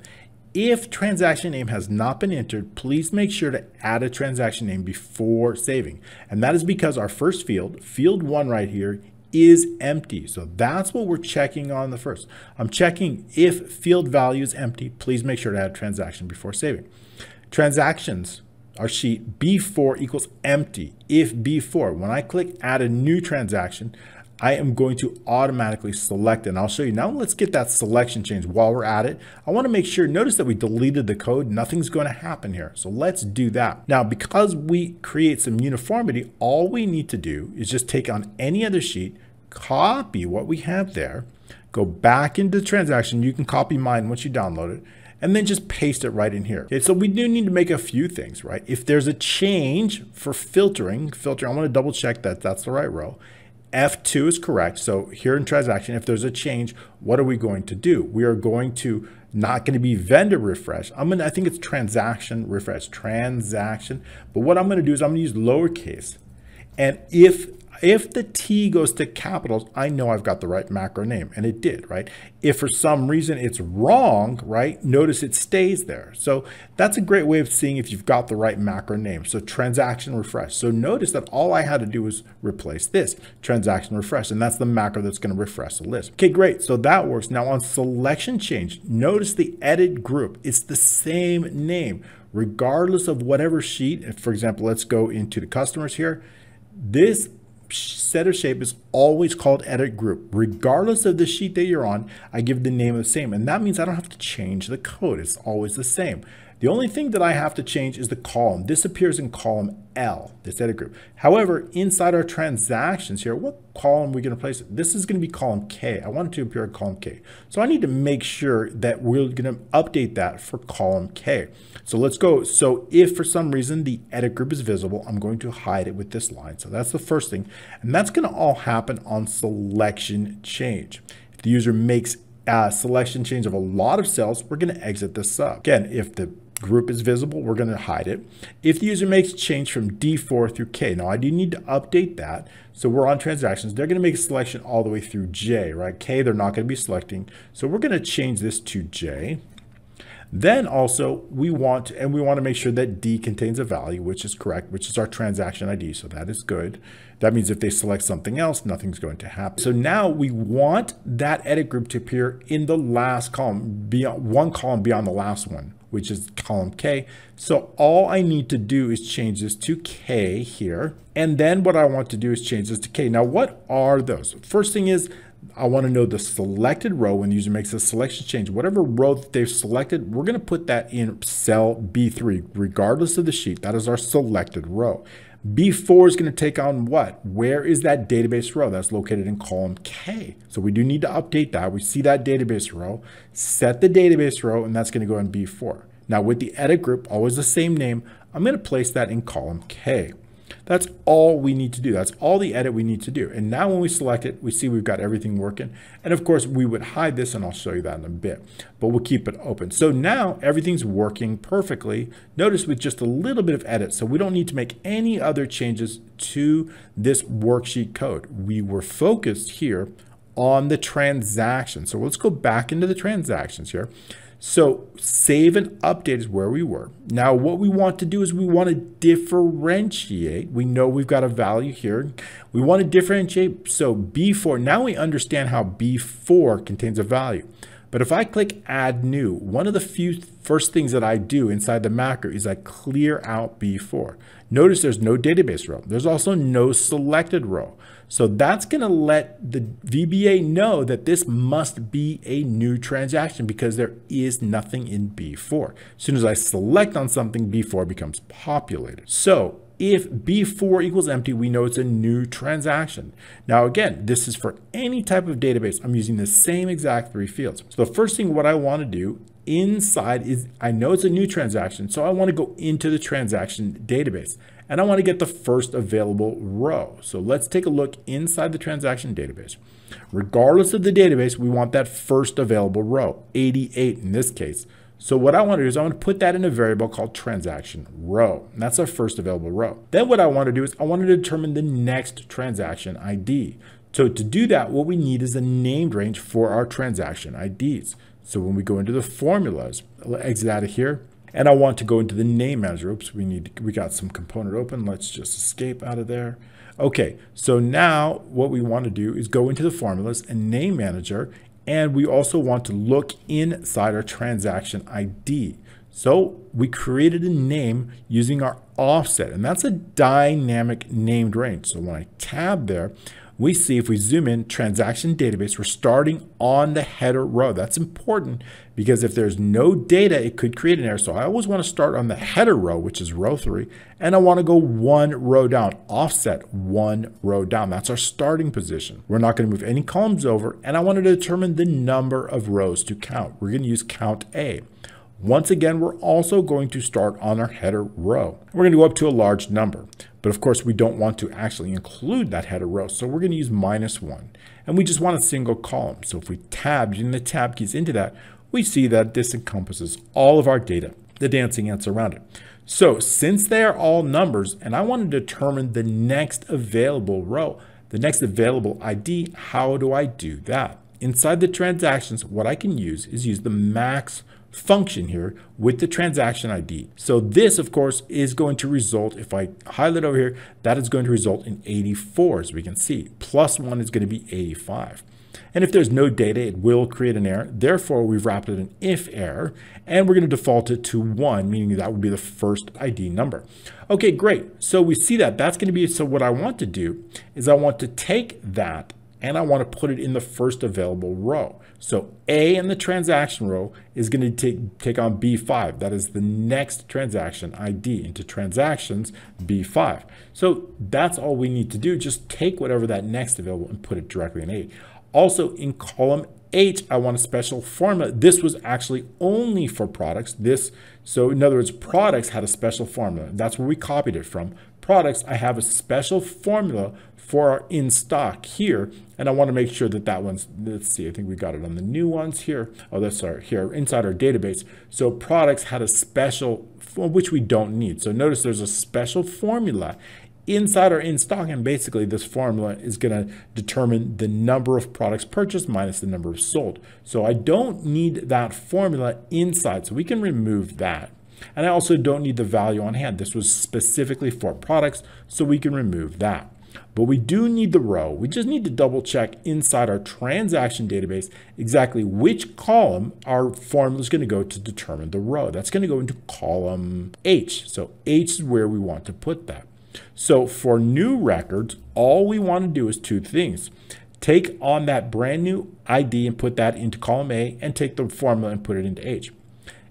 If transaction name has not been entered, please make sure to add a transaction name before saving. And that is because our first field, field one right here, is empty. So that's what we're checking on the first. I'm checking if field value is empty. Please make sure to add transaction before saving. Transactions, our sheet B4 equals empty. If B4, when I click add a new transaction, I am going to automatically select it. And I'll show you now. Let's get that selection change while we're at it. I want to make sure, notice that we deleted the code. Nothing's going to happen here. So let's do that. Now, because we create some uniformity, all we need to do is just take on any other sheet, copy what we have there, go back into the transaction. You can copy mine once you download it and then just paste it right in here. Okay, so we do need to make a few things, right? If there's a change for filtering, filter, I want to double check that that's the right row. F2 is correct. So here in transaction, if there's a change, what are we going to do? We are going to not going to be vendor refresh. I'm going to, I think it's transaction refresh, transaction. But what I'm going to do is I'm going to use lowercase. And if if the T goes to capitals, I know I've got the right macro name, and it did, right? If for some reason it's wrong, right, notice it stays there. So that's a great way of seeing if you've got the right macro name. So transaction refresh. So notice that all I had to do was replace this, transaction refresh, and that's the macro that's going to refresh the list. Okay, great. So that works. Now on selection change, notice the edit group. It's the same name, regardless of whatever sheet. For example, let's go into the customers here. This set of shape is always called edit group. Regardless of the sheet that you're on, I give the name the same. And that means I don't have to change the code. It's always the same. The only thing that I have to change is the column. This appears in column L, this edit group. However, inside our transactions here, what column are we going to place? This is going to be column K. I want it to appear in column K. So I need to make sure that we're going to update that for column K. So let's go. So if for some reason the edit group is visible, I'm going to hide it with this line. So that's the first thing. And that's going to all happen on selection change. If the user makes a selection change of a lot of cells, we're going to exit this sub. Again, if the group is visible, we're going to hide it. If the user makes change from D4 through K, now I do need to update that. So we're on transactions. They're going to make a selection all the way through J, right? K, they're not going to be selecting. So we're going to change this to J. Then also we want, and we want to make sure that D contains a value, which is correct, which is our transaction ID. So that is good. That means if they select something else, nothing's going to happen. So now we want that edit group to appear in the last column, beyond one column beyond the last one, which is column K. So all I need to do is change this to K here. And then what I want to do is change this to K. Now, what are those? First thing is I want to know the selected row when the user makes a selection change. Whatever row that they've selected, we're going to put that in cell B3, regardless of the sheet. That is our selected row. B4 is going to take on what? Where is that database row? That's located in column K. So we do need to update that. We see that database row, set the database row, and that's going to go in B4. Now with the edit group, always the same name, I'm going to place that in column K. That's all we need to do. That's all the edit we need to do. And now when we select it, we see we've got everything working. And of course, we would hide this, and I'll show you that in a bit, but we'll keep it open. So now everything's working perfectly. Notice with just a little bit of edit. So we don't need to make any other changes to this worksheet code. We were focused here on the transaction. So let's go back into the transactions here. So save and update is where we were. Now what we want to do is we want to differentiate. We know we've got a value here. We want to differentiate. So B4, now we understand how B4 contains a value. But if I click add new, one of the few first things that I do inside the macro is I clear out B4. Notice there's no database row. There's also no selected row. So that's going to let the VBA know that this must be a new transaction because there is nothing in B4. As soon as I select on something, B4 becomes populated. So if B4 equals empty, we know it's a new transaction. Now, again, this is for any type of database. I'm using the same exact three fields. So the first thing what I want to do inside is, I know it's a new transaction, so I want to go into the transaction database and I want to get the first available row. So let's take a look inside the transaction database. Regardless of the database, we want that first available row, 88 in this case. So what I want to do is I want to put that in a variable called transaction row. And that's our first available row. Then what I want to do is I want to determine the next transaction ID. So to do that, what we need is a named range for our transaction IDs. So when we go into the formulas, I'll exit out of here, and I want to go into the name manager. Oops, we need we got some component open. Let's just escape out of there. Okay, so now what we want to do is go into the formulas and name manager, and we also want to look inside our transaction ID. So we created a name using our offset, and that's a dynamic named range. So when I tab there, we see if we zoom in transaction database, we're starting on the header row. That's important because if there's no data, it could create an error. So I always want to start on the header row, which is row three, and I want to go one row down, offset one row down. That's our starting position. We're not going to move any columns over, and I want to determine the number of rows to count. We're going to use count A. Once again, we're also going to start on our header row. We're going to go up to a large number. But of course, we don't want to actually include that header row. So we're going to use minus one. And we just want a single column. So if we tab using the tab keys into that, we see that this encompasses all of our data, the dancing ants around it. So since they are all numbers, and I want to determine the next available row, the next available ID, how do I do that? Inside the transactions, what I can use is use the max function here with the transaction ID. So this, of course, is going to result, if I highlight over here, that is going to result in 84, as we can see. Plus 1 is going to be 85. And if there's no data, it will create an error. Therefore, we've wrapped it an if error, and we're going to default it to 1, meaning that would be the first ID number. Okay, great. So we see that. That's going to be, so what I want to do is I want to take that and I want to put it in the first available row. So A in the transaction row is going to take, take on B5. That is the next transaction ID into transactions B5. So that's all we need to do. Just take whatever that next available and put it directly in A. Also in column H, I want a special formula. This was actually only for products. This, so in other words, products had a special formula. That's where we copied it from. Products, I have a special formula for our in stock here. And I want to make sure that that one's, let's see, I think we got it on the new ones here. Oh, that's our, here, inside our database. So products had a special, which we don't need. So notice there's a special formula inside our in stock and basically this formula is going to determine the number of products purchased minus the number of sold so I don't need that formula inside so we can remove that and I also don't need the value on hand this was specifically for products so we can remove that but we do need the row. We just need to double check inside our transaction database exactly which column our formula is going to go to determine the row. That's going to go into column H. So H is where we want to put that. So for new records, all we want to do is two things. Take on that brand new ID and put that into column A and take the formula and put it into H.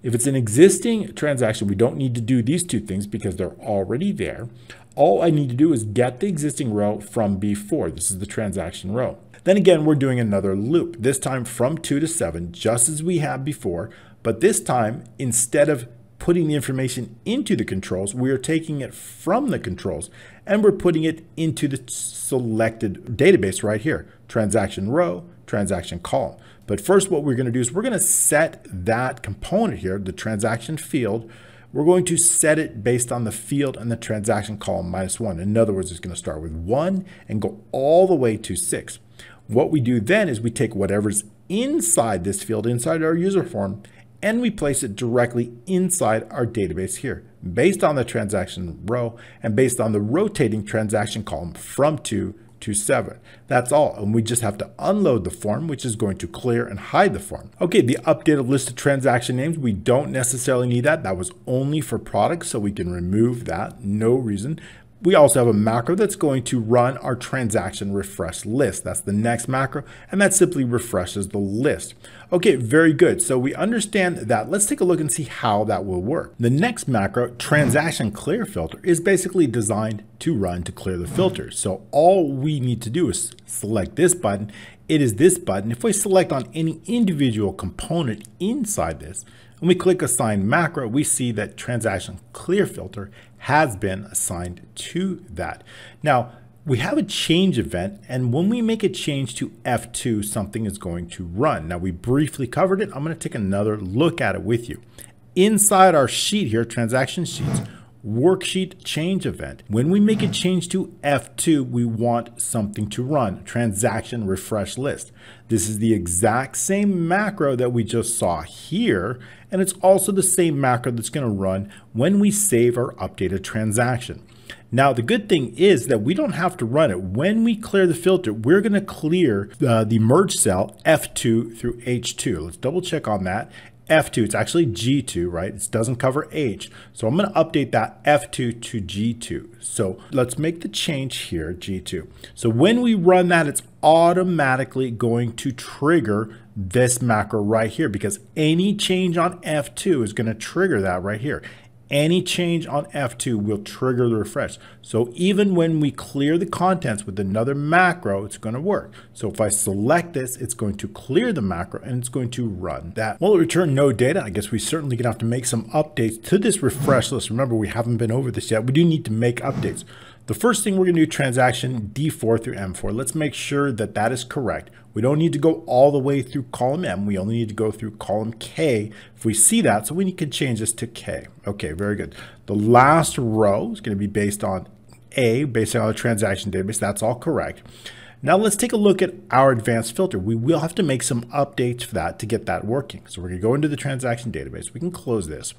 If it's an existing transaction, we don't need to do these two things because they're already there. All I need to do is get the existing row from B4. This is the transaction row. Then again, we're doing another loop, this time from 2 to 7, just as we had before. But this time, instead of putting the information into the controls, we are taking it from the controls and we're putting it into the selected database right here, transaction row, transaction column. But first, what we're going to do is we're going to set that component here, the transaction field, we're going to set it based on the field and the transaction column minus one. In other words, it's going to start with one and go all the way to six. What we do then is we take whatever's inside this field, inside our user form, and we place it directly inside our database here based on the transaction row and based on the rotating transaction column from two to 7. That's all, and we just have to unload the form, which is going to clear and hide the form. Okay, the updated list of transaction names, we don't necessarily need that. That was only for products, so we can remove that, no reason. We also have a macro that's going to run our transaction refresh list. That's the next macro, and that simply refreshes the list. Okay, very good. So we understand that. Let's take a look and see how that will work. The next macro, transaction clear filter, is basically designed to run to clear the filter. So all we need to do is select this button. It is this button. If we select on any individual component inside this, and we click assign macro, we see that transaction clear filter has been assigned to that. Now, we have a change event, and when we make a change to F2, something is going to run. Now, we briefly covered it. I'm going to take another look at it with you. Inside our sheet here, transaction sheets, worksheet change event. When we make a change to F2, we want something to run, transaction refresh list. This is the exact same macro that we just saw here, and it's also the same macro that's gonna run when we save or update a transaction. Now, the good thing is that we don't have to run it. When we clear the filter, we're gonna clear uh, the merge cell F2 through H2. Let's double check on that. F2, it's actually G2, right? It doesn't cover H. So I'm gonna update that F2 to G2. So let's make the change here, G2. So when we run that, it's automatically going to trigger this macro right here because any change on F2 is gonna trigger that right here any change on F2 will trigger the refresh. So even when we clear the contents with another macro, it's going to work. So if I select this, it's going to clear the macro and it's going to run that. Will it return no data? I guess we certainly gonna have to make some updates to this refresh list. Remember, we haven't been over this yet. We do need to make updates. The first thing we're going to do transaction D4 through M4. Let's make sure that that is correct. We don't need to go all the way through column M. We only need to go through column K if we see that. So we can change this to K. Okay, very good. The last row is going to be based on A, based on the transaction database. That's all correct. Now let's take a look at our advanced filter. We will have to make some updates for that to get that working. So we're to go into the transaction database. We can close this.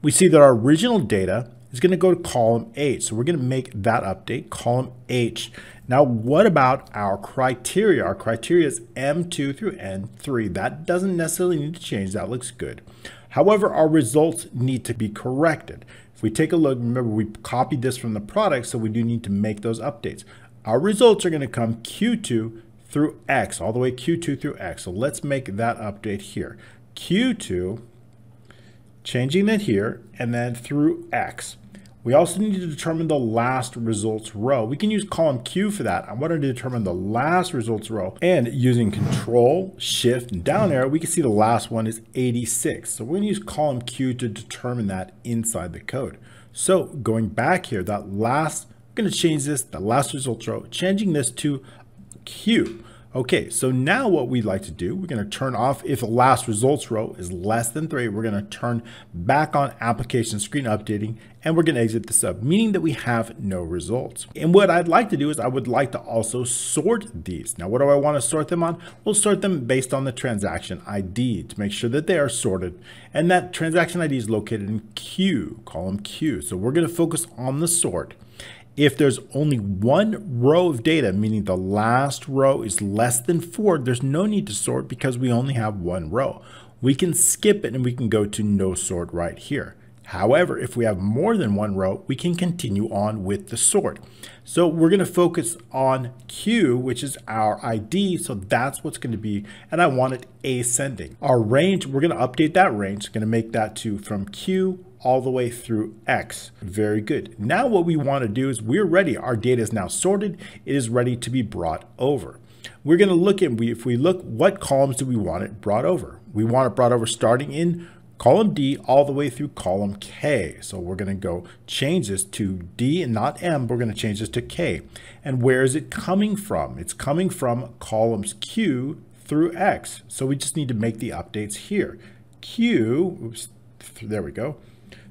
We see that our original data is going to go to column H. So we're going to make that update, column H. Now, what about our criteria? Our criteria is M2 through N3. That doesn't necessarily need to change. That looks good. However, our results need to be corrected. If we take a look, remember we copied this from the product, so we do need to make those updates. Our results are going to come Q2 through X, all the way Q2 through X. So let's make that update here. Q2, changing that here, and then through X. We also need to determine the last results row. We can use column Q for that. I wanted to determine the last results row. And using control, shift, and down arrow, we can see the last one is 86. So we're gonna use column Q to determine that inside the code. So going back here, that last, I'm gonna change this, the last results row, changing this to Q. Okay, so now what we'd like to do, we're gonna turn off if the last results row is less than three, we're gonna turn back on application screen updating and we're gonna exit this up, meaning that we have no results. And what I'd like to do is I would like to also sort these. Now, what do I wanna sort them on? We'll sort them based on the transaction ID to make sure that they are sorted. And that transaction ID is located in Q, column Q. So we're gonna focus on the sort. If there's only one row of data, meaning the last row is less than four, there's no need to sort because we only have one row. We can skip it and we can go to no sort right here. However, if we have more than one row, we can continue on with the sort. So we're going to focus on Q, which is our ID. So that's what's going to be, and I want it ascending. Our range, we're going to update that range. Going to make that to from Q all the way through X. Very good. Now what we want to do is we're ready. Our data is now sorted. It is ready to be brought over. We're going to look at, if we look, what columns do we want it brought over? We want it brought over starting in column D all the way through column K. So we're going to go change this to D and not M. We're going to change this to K. And where is it coming from? It's coming from columns Q through X. So we just need to make the updates here. Q, oops, there we go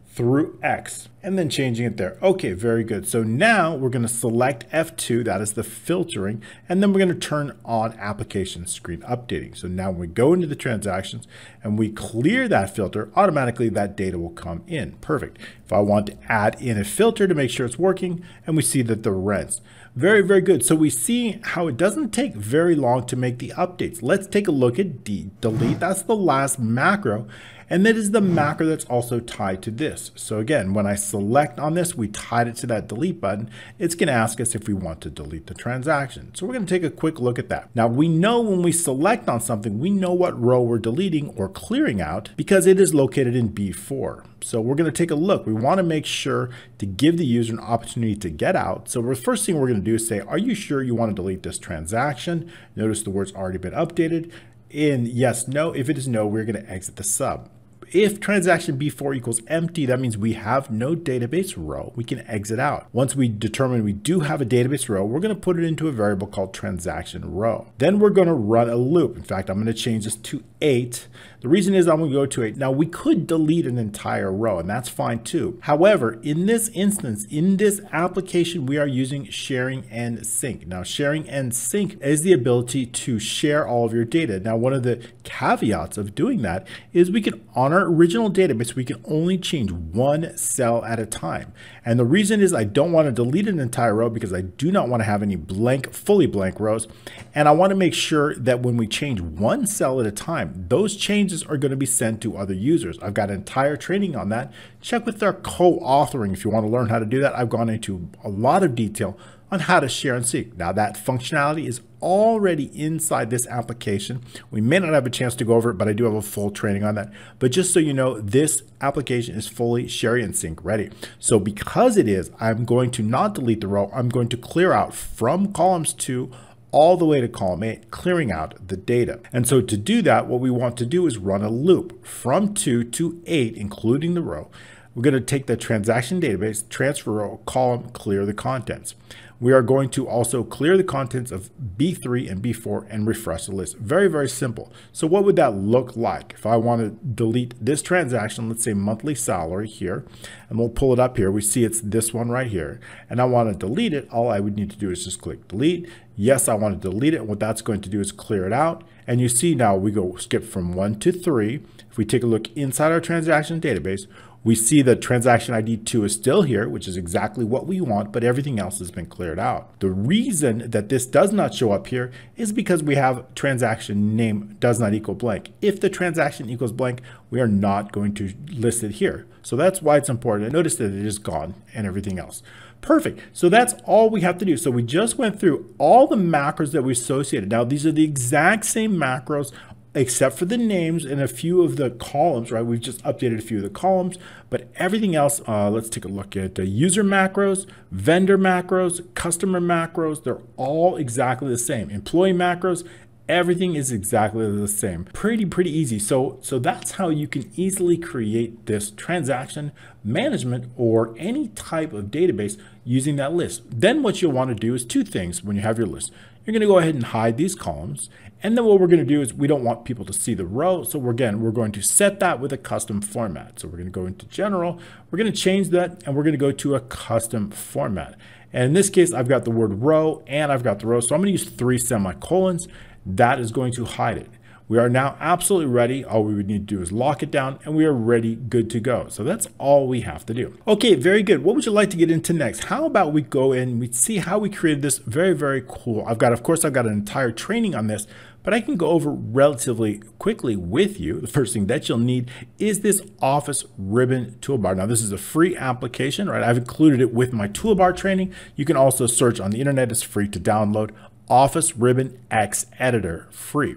through X and then changing it there. Okay, very good. So now we're going to select F2, that is the filtering, and then we're going to turn on application screen updating. So now when we go into the transactions and we clear that filter, automatically that data will come in. Perfect. If I want to add in a filter to make sure it's working and we see that the rents, Very, very good. So we see how it doesn't take very long to make the updates. Let's take a look at D delete. That's the last macro. And that is the macro that's also tied to this. So again, when I select on this, we tied it to that delete button. It's going to ask us if we want to delete the transaction. So we're going to take a quick look at that. Now we know when we select on something, we know what row we're deleting or clearing out because it is located in B4. So we're going to take a look. We want to make sure to give the user an opportunity to get out. So the first thing we're going to do is say, are you sure you want to delete this transaction? Notice the word's already been updated in yes, no. If it is no, we're going to exit the sub. If transaction B4 equals empty, that means we have no database row. We can exit out. Once we determine we do have a database row, we're going to put it into a variable called transaction row. Then we're going to run a loop. In fact, I'm going to change this to 8 the reason is I'm going to go to it. Now we could delete an entire row and that's fine too. However, in this instance, in this application, we are using sharing and sync. Now sharing and sync is the ability to share all of your data. Now one of the caveats of doing that is we can, on our original database, we can only change one cell at a time. And the reason is I don't want to delete an entire row because I do not want to have any blank, fully blank rows. And I want to make sure that when we change one cell at a time, those changes are going to be sent to other users. I've got entire training on that. Check with our co-authoring if you want to learn how to do that. I've gone into a lot of detail on how to share and sync. Now that functionality is already inside this application. We may not have a chance to go over it, but I do have a full training on that. But just so you know, this application is fully share and sync ready. So because it is, I'm going to not delete the row. I'm going to clear out from columns two all the way to column 8, clearing out the data. And so to do that, what we want to do is run a loop from 2 to 8, including the row. We're going to take the transaction database, transfer row, column, clear the contents we are going to also clear the contents of B3 and B4 and refresh the list. Very, very simple. So what would that look like? If I want to delete this transaction, let's say monthly salary here, and we'll pull it up here. We see it's this one right here. And I want to delete it. All I would need to do is just click delete. Yes, I want to delete it. What that's going to do is clear it out. And you see now we go skip from one to three. If we take a look inside our transaction database, we see that transaction ID 2 is still here, which is exactly what we want, but everything else has been cleared out. The reason that this does not show up here is because we have transaction name does not equal blank. If the transaction equals blank, we are not going to list it here. So that's why it's important. Notice that it is gone and everything else. Perfect. So that's all we have to do. So we just went through all the macros that we associated. Now, these are the exact same macros except for the names and a few of the columns, right? We've just updated a few of the columns, but everything else, uh, let's take a look at the user macros, vendor macros, customer macros. They're all exactly the same. Employee macros, everything is exactly the same. Pretty, pretty easy. So, so that's how you can easily create this transaction management or any type of database using that list. Then what you'll want to do is two things when you have your list. You're going to go ahead and hide these columns and then what we're going to do is we don't want people to see the row. So again, we're going to set that with a custom format. So we're going to go into general, we're going to change that and we're going to go to a custom format. And in this case, I've got the word row and I've got the row. So I'm to use three semicolons. That is going to hide it. We are now absolutely ready. All we would need to do is lock it down and we are ready, good to go. So that's all we have to do. Okay, very good. What would you like to get into next? How about we go in, we see how we created this very, very cool. I've got, of course, I've got an entire training on this, but I can go over relatively quickly with you. The first thing that you'll need is this Office Ribbon Toolbar. Now, this is a free application, right? I've included it with my toolbar training. You can also search on the internet. It's free to download. Office Ribbon X Editor, free.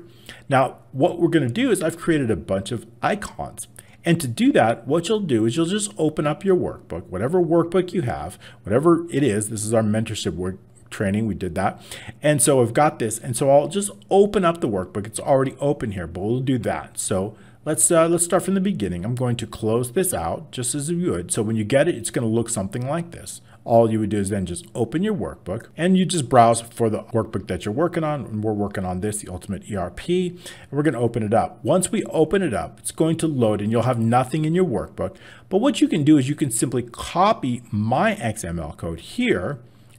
Now, what we're going to do is I've created a bunch of icons. And to do that, what you'll do is you'll just open up your workbook, whatever workbook you have, whatever it is. This is our mentorship work training. We did that. And so I've got this. And so I'll just open up the workbook. It's already open here, but we'll do that. So let's uh, let's start from the beginning. I'm going to close this out just as you would. So when you get it, it's going to look something like this all you would do is then just open your workbook and you just browse for the workbook that you're working on. And we're working on this, the Ultimate ERP, and we're going to open it up. Once we open it up, it's going to load and you'll have nothing in your workbook. But what you can do is you can simply copy my XML code here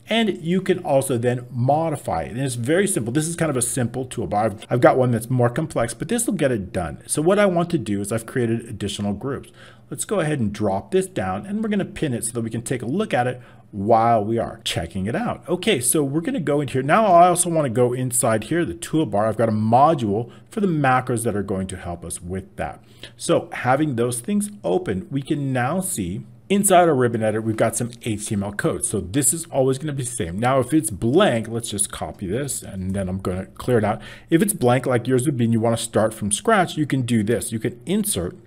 and you can also then modify it. And it's very simple. This is kind of a simple toolbar. I've, got one that's more complex, but this will get it done. So what I want to do is I've created additional groups. Let's go ahead and drop this down and we're going to pin it so that we can take a look at it while we are checking it out. Okay, so we're gonna go in here. Now I also wanna go inside here, the toolbar. I've got a module for the macros that are going to help us with that. So having those things open, we can now see Inside our ribbon editor, we've got some HTML code. So this is always going to be the same. Now, if it's blank, let's just copy this and then I'm going to clear it out. If it's blank like yours would be and you want to start from scratch, you can do this. You can insert,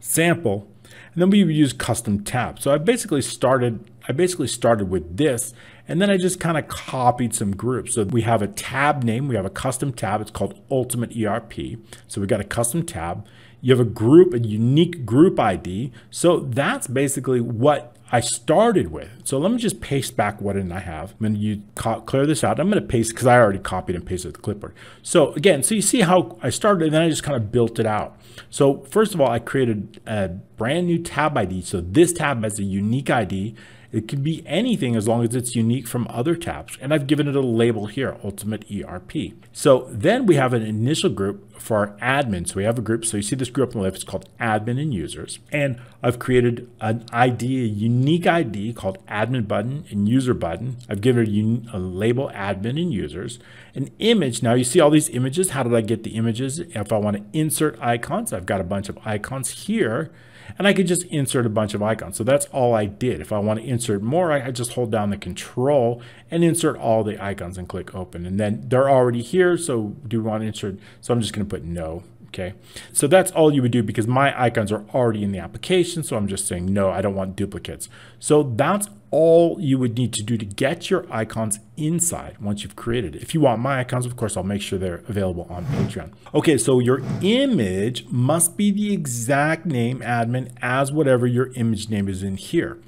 sample, and then we use custom tab. So I basically started, I basically started with this and then I just kind of copied some groups. So we have a tab name, we have a custom tab. It's called Ultimate ERP. So we got a custom tab. You have a group, a unique group ID. So that's basically what I started with. So let me just paste back what did I have. I'm to clear this out. I'm going to paste because I already copied and pasted the clipboard. So again, so you see how I started and then I just kind of built it out. So first of all, I created a brand new tab ID. So this tab has a unique ID it can be anything as long as it's unique from other tabs. And I've given it a label here, Ultimate ERP. So then we have an initial group for our admin. So we have a group. So you see this group on the left, it's called admin and users. And I've created an ID, a unique ID called admin button and user button. I've given it a, a label admin and users. An image, now you see all these images. How did I get the images? If I want to insert icons, I've got a bunch of icons here and I could just insert a bunch of icons. So that's all I did. If I want to insert more, I just hold down the control and insert all the icons and click open. And then they're already here. So do we want to insert? So I'm just going to put no. Okay, so that's all you would do because my icons are already in the application. So I'm just saying, no, I don't want duplicates. So that's all you would need to do to get your icons inside once you've created it. If you want my icons, of course, I'll make sure they're available on Patreon. Okay, so your image must be the exact name admin as whatever your image name is in here.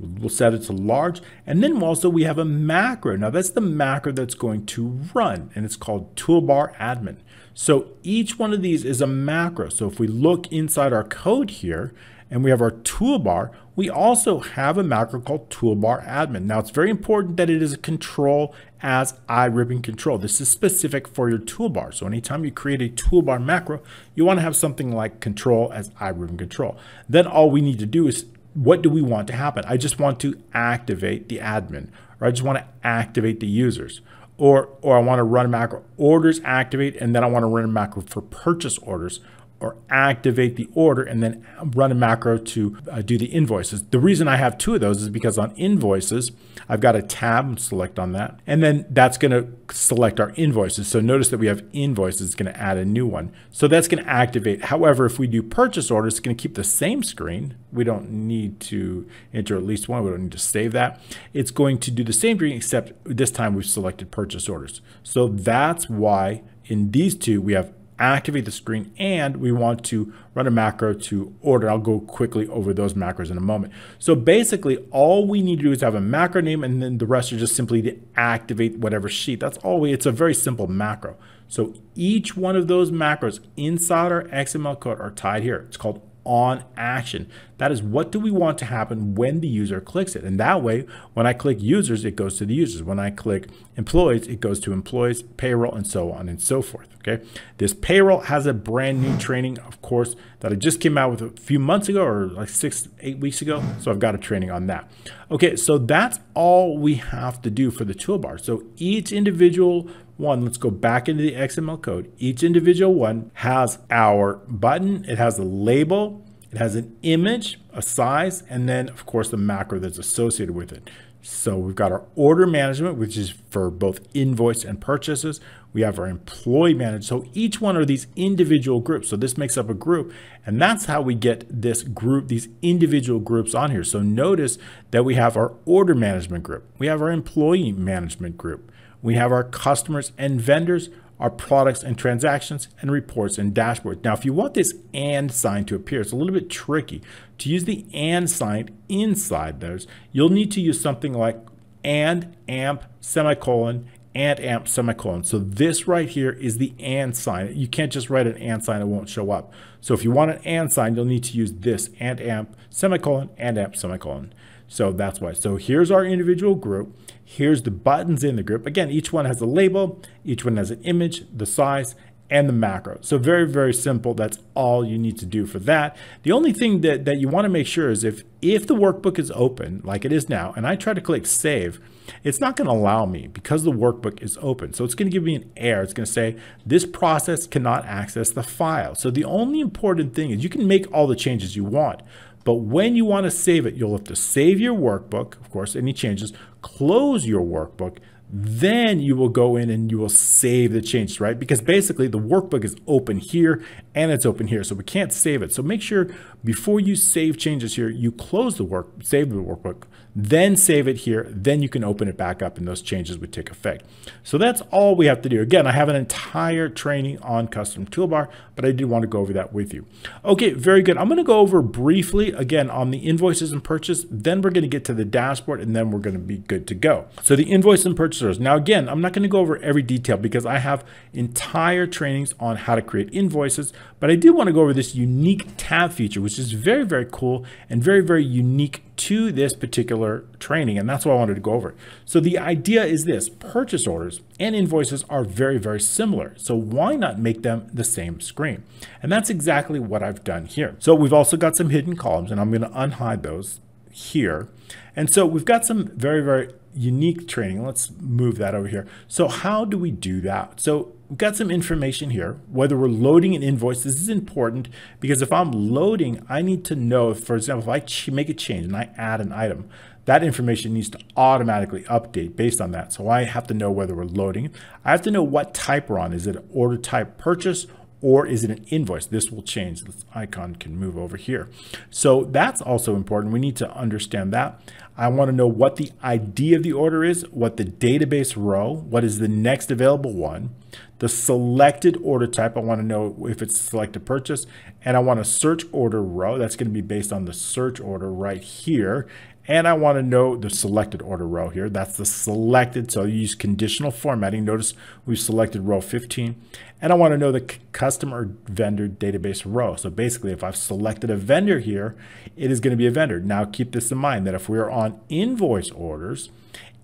We'll set it to large. And then also we have a macro. Now that's the macro that's going to run and it's called toolbar admin. So each one of these is a macro. So if we look inside our code here and we have our toolbar, we also have a macro called toolbar admin. Now it's very important that it is a control as iRibbon control. This is specific for your toolbar. So anytime you create a toolbar macro, you want to have something like control as iRibbon control. Then all we need to do is what do we want to happen? I just want to activate the admin, or I just want to activate the users or, or I want to run a macro orders activate, and then I want to run a macro for purchase orders or activate the order and then run a macro to uh, do the invoices. The reason I have two of those is because on invoices, I've got a tab, select on that, and then that's going to select our invoices. So notice that we have invoices, it's going to add a new one. So that's going to activate. However, if we do purchase orders, it's going to keep the same screen. We don't need to enter at least one. We don't need to save that. It's going to do the same thing, except this time we've selected purchase orders. So that's why in these two, we have activate the screen and we want to run a macro to order. I'll go quickly over those macros in a moment. So basically all we need to do is have a macro name and then the rest are just simply to activate whatever sheet. That's all we, it's a very simple macro. So each one of those macros inside our XML code are tied here. It's called on action. That is what do we want to happen when the user clicks it. And that way, when I click users, it goes to the users. When I click employees, it goes to employees, payroll, and so on and so forth. Okay. This payroll has a brand new training, of course, that I just came out with a few months ago or like six, eight weeks ago. So I've got a training on that. Okay. So that's all we have to do for the toolbar. So each individual one, let's go back into the XML code. Each individual one has our button, it has a label, it has an image, a size, and then of course the macro that's associated with it. So we've got our order management, which is for both invoice and purchases. We have our employee management. So each one are these individual groups. So this makes up a group. And that's how we get this group, these individual groups on here. So notice that we have our order management group. We have our employee management group. We have our customers and vendors, our products and transactions, and reports and dashboards. Now, if you want this and sign to appear, it's a little bit tricky. To use the and sign inside those, you'll need to use something like and amp semicolon and amp semicolon. So this right here is the and sign. You can't just write an and sign, it won't show up. So if you want an and sign, you'll need to use this and amp semicolon and amp semicolon. So that's why. So here's our individual group. Here's the buttons in the group. Again, each one has a label, each one has an image, the size, and the macro. So very, very simple. That's all you need to do for that. The only thing that, that you want to make sure is if, if the workbook is open, like it is now, and I try to click save, it's not going to allow me because the workbook is open. So it's going to give me an error. It's going to say this process cannot access the file. So the only important thing is you can make all the changes you want, but when you want to save it, you'll have to save your workbook, of course, any changes, close your workbook, then you will go in and you will save the changes, right? Because basically the workbook is open here and it's open here, so we can't save it. So make sure before you save changes here, you close the work, save the workbook, then save it here, then you can open it back up and those changes would take effect. So that's all we have to do. Again, I have an entire training on custom toolbar, but I did want to go over that with you. Okay, very good. I'm going to go over briefly again on the invoices and purchase, then we're going to get to the dashboard and then we're going to be good to go. So the invoice and purchasers. Now again, I'm not going to go over every detail because I have entire trainings on how to create invoices, but I did want to go over this unique tab feature, which is very, very cool and very, very unique to this particular training. And that's what I wanted to go over. So the idea is this, purchase orders and invoices are very, very similar. So why not make them the same screen? And that's exactly what I've done here. So we've also got some hidden columns and I'm going to unhide those here. And so we've got some very, very unique training. Let's move that over here. So how do we do that? So we've got some information here, whether we're loading an invoice. This is important because if I'm loading, I need to know, if, for example, if I make a change and I add an item, that information needs to automatically update based on that. So I have to know whether we're loading. I have to know what type we're on. Is it order type purchase or is it an invoice? This will change. This icon can move over here. So that's also important. We need to understand that. I want to know what the ID of the order is, what the database row, what is the next available one, the selected order type. I want to know if it's selected purchase, and I want a search order row. That's going to be based on the search order right here. And I want to know the selected order row here. That's the selected. So you use conditional formatting. Notice we've selected row 15. And I want to know the customer vendor database row. So basically, if I've selected a vendor here, it is going to be a vendor. Now keep this in mind that if we're on invoice orders,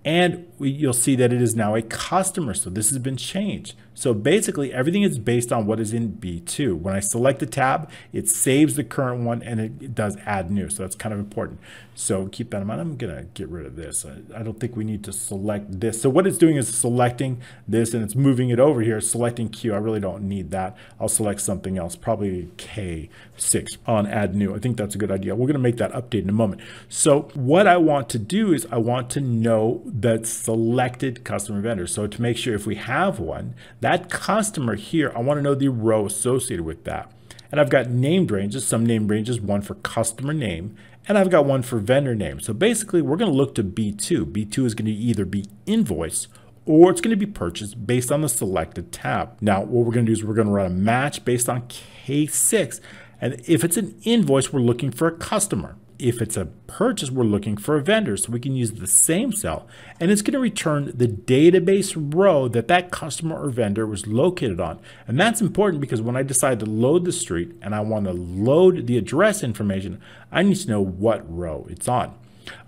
and we, you'll see that it is now a customer. So this has been changed. So basically everything is based on what is in B2. When I select the tab, it saves the current one and it, does add new. So that's kind of important. So keep that in mind. I'm gonna get rid of this. I, I, don't think we need to select this. So what it's doing is selecting this and it's moving it over here, selecting Q. I really don't need that. I'll select something else, probably K6 on add new. I think that's a good idea. We're gonna make that update in a moment. So what I want to do is I want to know that selected customer vendor. So to make sure if we have one, that customer here, I want to know the row associated with that. And I've got named ranges, some named ranges, one for customer name, and I've got one for vendor name. So basically, we're going to look to B2. B2 is going to either be invoice or it's going to be purchased based on the selected tab. Now, what we're going to do is we're going to run a match based on K6. And if it's an invoice, we're looking for a customer if it's a purchase, we're looking for a vendor. So we can use the same cell and it's going to return the database row that that customer or vendor was located on. And that's important because when I decide to load the street and I want to load the address information, I need to know what row it's on.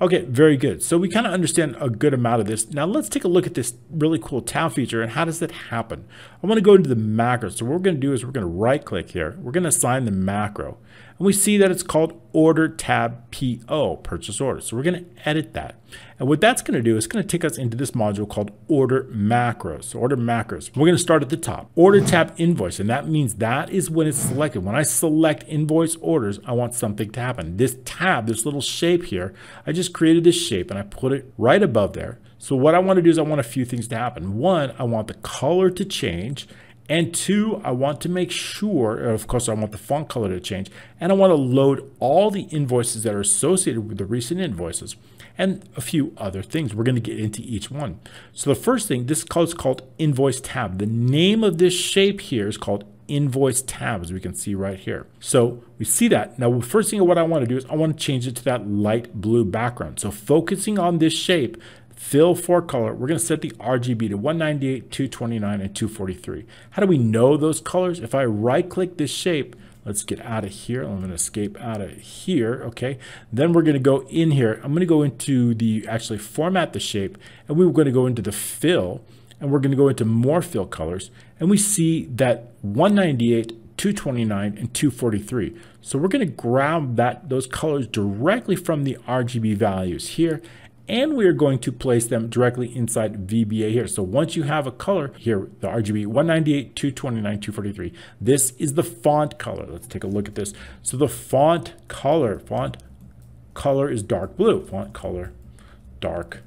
Okay, very good. So we kind of understand a good amount of this. Now let's take a look at this really cool tab feature and how does that happen? I want to go into the macro. So what we're going to do is we're going to right click here. We're going to assign the macro and we see that it's called order tab PO, purchase order. So we're going to edit that. And what that's going to do is going to take us into this module called order macros. So order macros. We're going to start at the top. Order tab invoice. And that means that is when it's selected. When I select invoice orders, I want something to happen. This tab, this little shape here, I just created this shape and I put it right above there. So what I want to do is I want a few things to happen. One, I want the color to change and two, I want to make sure, of course, I want the font color to change, and I want to load all the invoices that are associated with the recent invoices and a few other things. We're going to get into each one. So the first thing, this is called invoice tab. The name of this shape here is called invoice tab, as we can see right here. So we see that. Now, the first thing what I want to do is I want to change it to that light blue background. So focusing on this shape, Fill for color, we're going to set the RGB to 198, 229, and 243. How do we know those colors? If I right click this shape, let's get out of here. I'm going to escape out of here. Okay. Then we're going to go in here. I'm going to go into the actually format the shape and we're going to go into the fill and we're going to go into more fill colors and we see that 198, 229, and 243. So we're going to grab that those colors directly from the RGB values here and we are going to place them directly inside VBA here. So once you have a color here, the RGB 198, 229, 243, this is the font color. Let's take a look at this. So the font color, font color is dark blue, font color, dark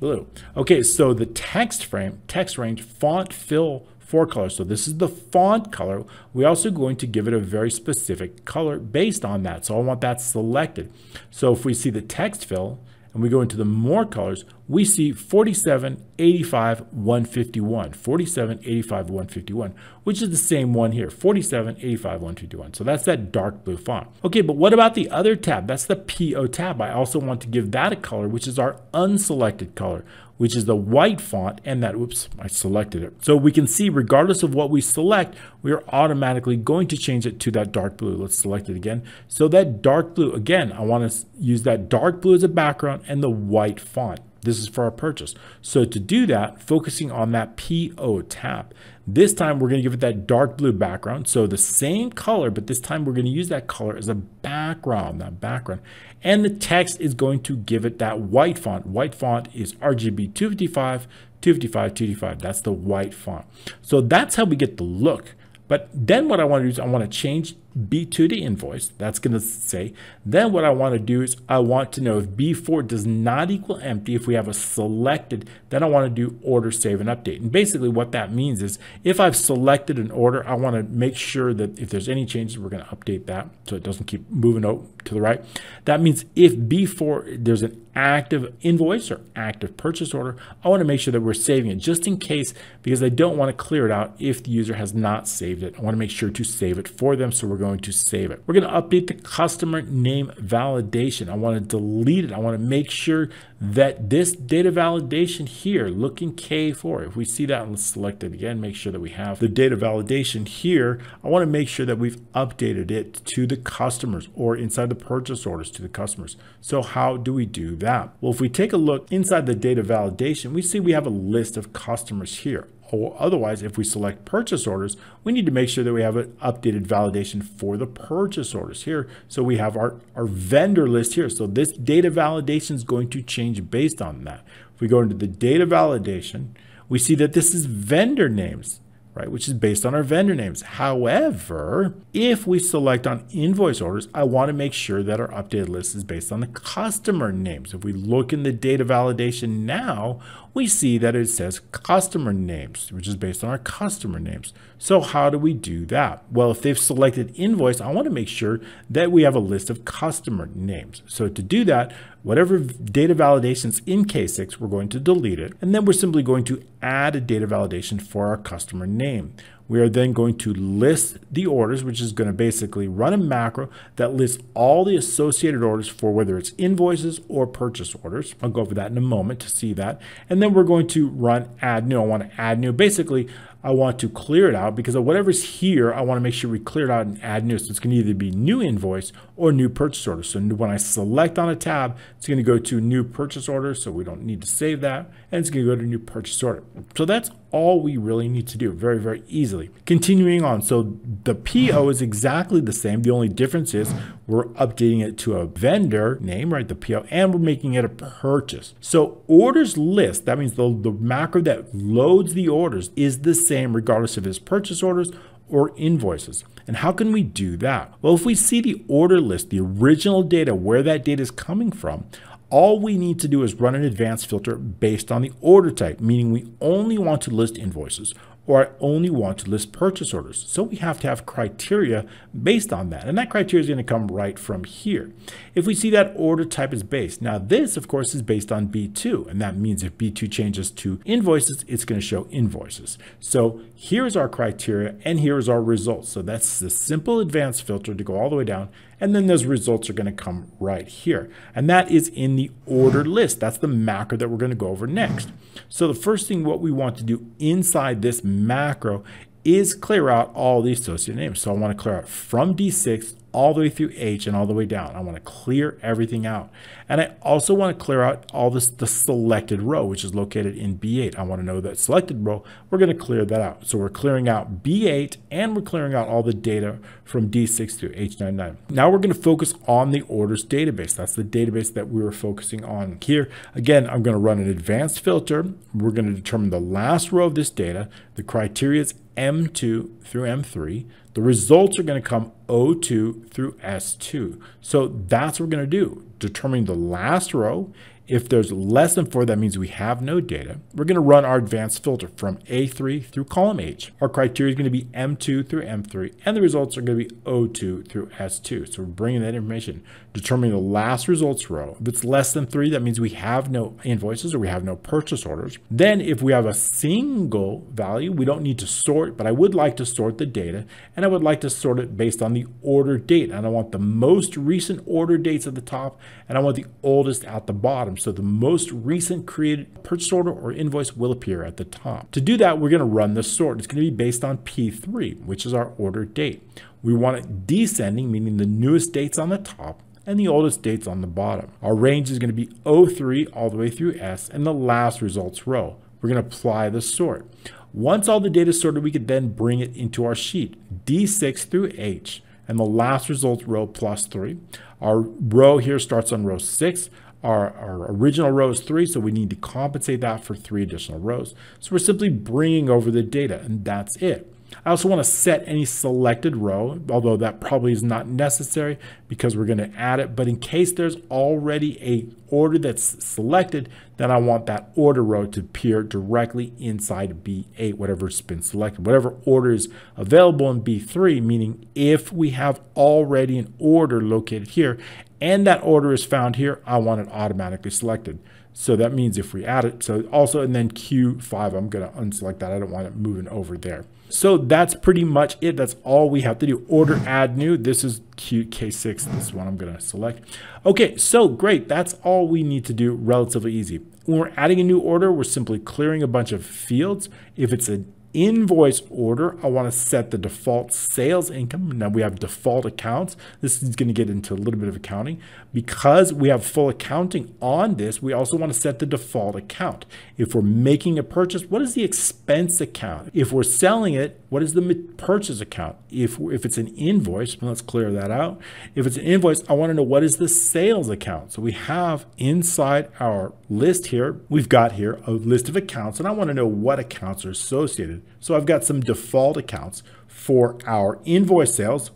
blue. Okay, so the text frame, text range, font fill for color. So this is the font color. We're also going to give it a very specific color based on that. So I want that selected. So if we see the text fill, and we go into the more colors, we see 47, 85, 151. 47, 85, 151, which is the same one here, 47, 85, 151. So that's that dark blue font. Okay, but what about the other tab? That's the PO tab. I also want to give that a color, which is our unselected color which is the white font and that, oops, I selected it. So we can see regardless of what we select, we are automatically going to change it to that dark blue. Let's select it again. So that dark blue, again, I want to use that dark blue as a background and the white font. This is for our purchase. So to do that, focusing on that PO tab, this time we're going to give it that dark blue background. So the same color, but this time we're going to use that color as a background, that background. And the text is going to give it that white font. White font is RGB 255, 255, 255. That's the white font. So that's how we get the look. But then what I want to do is I want to change B2 to invoice. That's going to say, then what I want to do is I want to know if B4 does not equal empty, if we have a selected, then I want to do order, save, and update. And basically what that means is if I've selected an order, I want to make sure that if there's any changes, we're going to update that so it doesn't keep moving out to the right. That means if B4, there's an active invoice or active purchase order, I want to make sure that we're saving it just in case because I don't want to clear it out if the user has not saved it. I want to make sure to save it for them. So we're going to save it. We're going to update the customer name validation. I want to delete it. I want to make sure that this data validation here, looking K4, if we see that, let's select it again, make sure that we have the data validation here. I want to make sure that we've updated it to the customers or inside the purchase orders to the customers. So how do we do that? Well, if we take a look inside the data validation, we see we have a list of customers here or otherwise, if we select purchase orders, we need to make sure that we have an updated validation for the purchase orders here. So we have our, our vendor list here. So this data validation is going to change based on that. If we go into the data validation, we see that this is vendor names right, which is based on our vendor names. However, if we select on invoice orders, I want to make sure that our updated list is based on the customer names. If we look in the data validation now, we see that it says customer names, which is based on our customer names. So how do we do that? Well, if they've selected invoice, I want to make sure that we have a list of customer names. So to do that, whatever data validations in K6, we're going to delete it. And then we're simply going to add a data validation for our customer name. We are then going to list the orders, which is going to basically run a macro that lists all the associated orders for whether it's invoices or purchase orders. I'll go over that in a moment to see that. And then we're going to run add new. I want to add new. Basically, I want to clear it out because of whatever's here, I want to make sure we clear it out and add new. So it's going to either be new invoice or new purchase order. So when I select on a tab, it's going to go to new purchase order. So we don't need to save that. And it's going to go to new purchase order. So that's all we really need to do very, very easily. Continuing on. So the PO is exactly the same. The only difference is we're updating it to a vendor name, right? The PO, and we're making it a purchase. So orders list, that means the, the macro that loads the orders is the same regardless of it's purchase orders or invoices. And how can we do that? Well, if we see the order list, the original data, where that data is coming from, all we need to do is run an advanced filter based on the order type, meaning we only want to list invoices or I only want to list purchase orders. So we have to have criteria based on that. And that criteria is going to come right from here. If we see that order type is based, now this of course is based on B2. And that means if B2 changes to invoices, it's going to show invoices. So here's our criteria and here's our results. So that's the simple advanced filter to go all the way down and then those results are going to come right here. And that is in the ordered list. That's the macro that we're going to go over next. So the first thing what we want to do inside this macro is clear out all the associated names. So I want to clear out from D6 all the way through H and all the way down. I want to clear everything out. And I also want to clear out all this, the selected row, which is located in B8. I want to know that selected row, we're going to clear that out. So we're clearing out B8 and we're clearing out all the data from D6 through H99. Now we're going to focus on the orders database. That's the database that we were focusing on here. Again, I'm going to run an advanced filter. We're going to determine the last row of this data. The criteria is M2 through M3. The results are going to come O2 through S2. So that's what we're going to do. Determining the last row if there's less than 4, that means we have no data. We're going to run our advanced filter from A3 through column H. Our criteria is going to be M2 through M3, and the results are going to be O2 through S2. So we're bringing that information, determining the last results row. If it's less than 3, that means we have no invoices or we have no purchase orders. Then if we have a single value, we don't need to sort, but I would like to sort the data, and I would like to sort it based on the order date. And I want the most recent order dates at the top, and I want the oldest at the bottom. So the most recent created purchase order or invoice will appear at the top. To do that, we're going to run the sort. It's going to be based on P3, which is our order date. We want it descending, meaning the newest dates on the top and the oldest dates on the bottom. Our range is going to be O3 all the way through S and the last results row. We're going to apply the sort. Once all the data is sorted, we could then bring it into our sheet, D6 through H, and the last results row plus 3. Our row here starts on row 6. Our, our original row is three, so we need to compensate that for three additional rows. So we're simply bringing over the data, and that's it. I also want to set any selected row, although that probably is not necessary because we're going to add it. But in case there's already a order that's selected, then I want that order row to appear directly inside B8, whatever's been selected. Whatever order is available in B3, meaning if we have already an order located here and that order is found here, I want it automatically selected. So that means if we add it, so also, and then Q5, I'm going to unselect that. I don't want it moving over there. So that's pretty much it. That's all we have to do. Order add new. This is Q K6. This is one I'm going to select. Okay, so great. That's all we need to do. Relatively easy. When we're adding a new order, we're simply clearing a bunch of fields. If it's an invoice order, I want to set the default sales income. Now we have default accounts. This is going to get into a little bit of accounting. Because we have full accounting on this, we also want to set the default account. If we're making a purchase, what is the expense account? If we're selling it, what is the purchase account? If, if it's an invoice, let's clear that out. If it's an invoice, I want to know what is the sales account. So we have inside our list here, we've got here a list of accounts, and I want to know what accounts are associated. So I've got some default accounts for our invoice sales,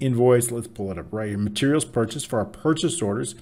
invoice, let's pull it up right here, materials purchase for our purchase orders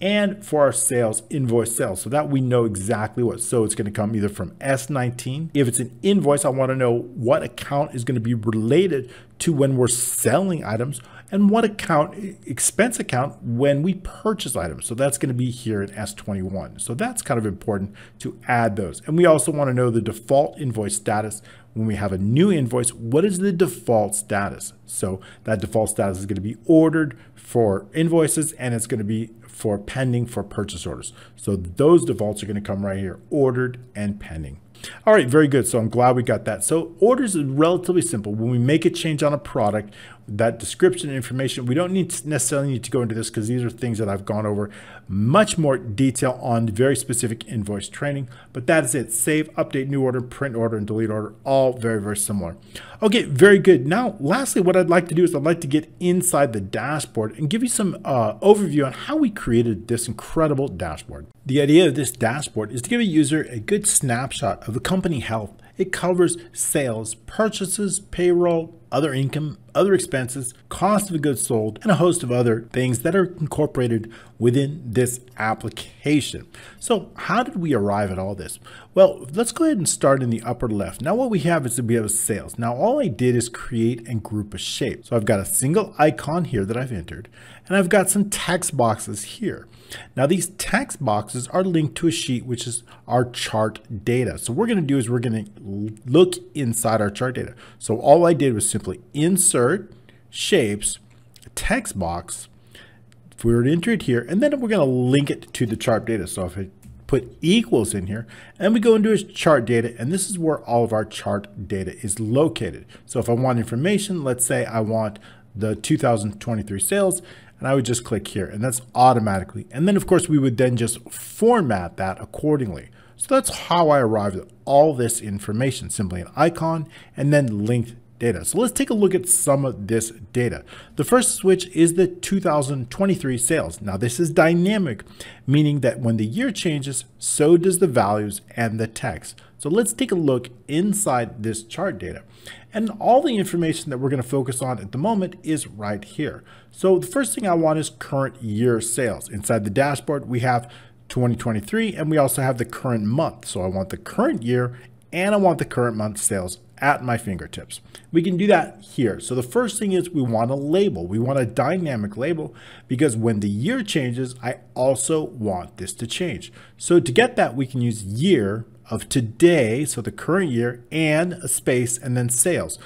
and for our sales, invoice sales. So that we know exactly what. So it's going to come either from S19. If it's an invoice, I want to know what account is going to be related to when we're selling items and what account, expense account, when we purchase items. So that's going to be here in S21. So that's kind of important to add those. And we also want to know the default invoice status when we have a new invoice, what is the default status? So that default status is going to be ordered for invoices and it's going to be for pending for purchase orders. So those defaults are going to come right here, ordered and pending. All right, very good. So I'm glad we got that. So orders is relatively simple. When we make a change on a product, that description information, we don't need necessarily need to go into this because these are things that I've gone over much more detail on very specific invoice training. But that is it. Save, update, new order, print order, and delete order, all very, very similar. Okay, very good. Now, lastly, what I'd like to do is I'd like to get inside the dashboard and give you some uh, overview on how we created this incredible dashboard. The idea of this dashboard is to give a user a good snapshot of the company health. It covers sales, purchases, payroll, other income, other expenses, cost of goods sold, and a host of other things that are incorporated within this application. So how did we arrive at all this? Well, let's go ahead and start in the upper left. Now what we have is we have sales. Now all I did is create and group a shape. So I've got a single icon here that I've entered, and I've got some text boxes here. Now these text boxes are linked to a sheet, which is our chart data. So what we're gonna do is we're gonna look inside our chart data. So all I did was simply insert shapes, text box, if we were to enter it here, and then we're gonna link it to the chart data. So if I put equals in here, and we go into his chart data, and this is where all of our chart data is located. So if I want information, let's say I want the 2023 sales, and I would just click here and that's automatically. And then of course we would then just format that accordingly. So that's how I arrived at all this information, simply an icon and then linked data. So let's take a look at some of this data. The first switch is the 2023 sales. Now this is dynamic, meaning that when the year changes, so does the values and the text. So let's take a look inside this chart data. And all the information that we're going to focus on at the moment is right here. So the first thing I want is current year sales. Inside the dashboard, we have 2023 and we also have the current month. So I want the current year and I want the current month sales at my fingertips. We can do that here. So the first thing is we want a label. We want a dynamic label because when the year changes, I also want this to change. So to get that, we can use year of today, so the current year, and a space, and then sales.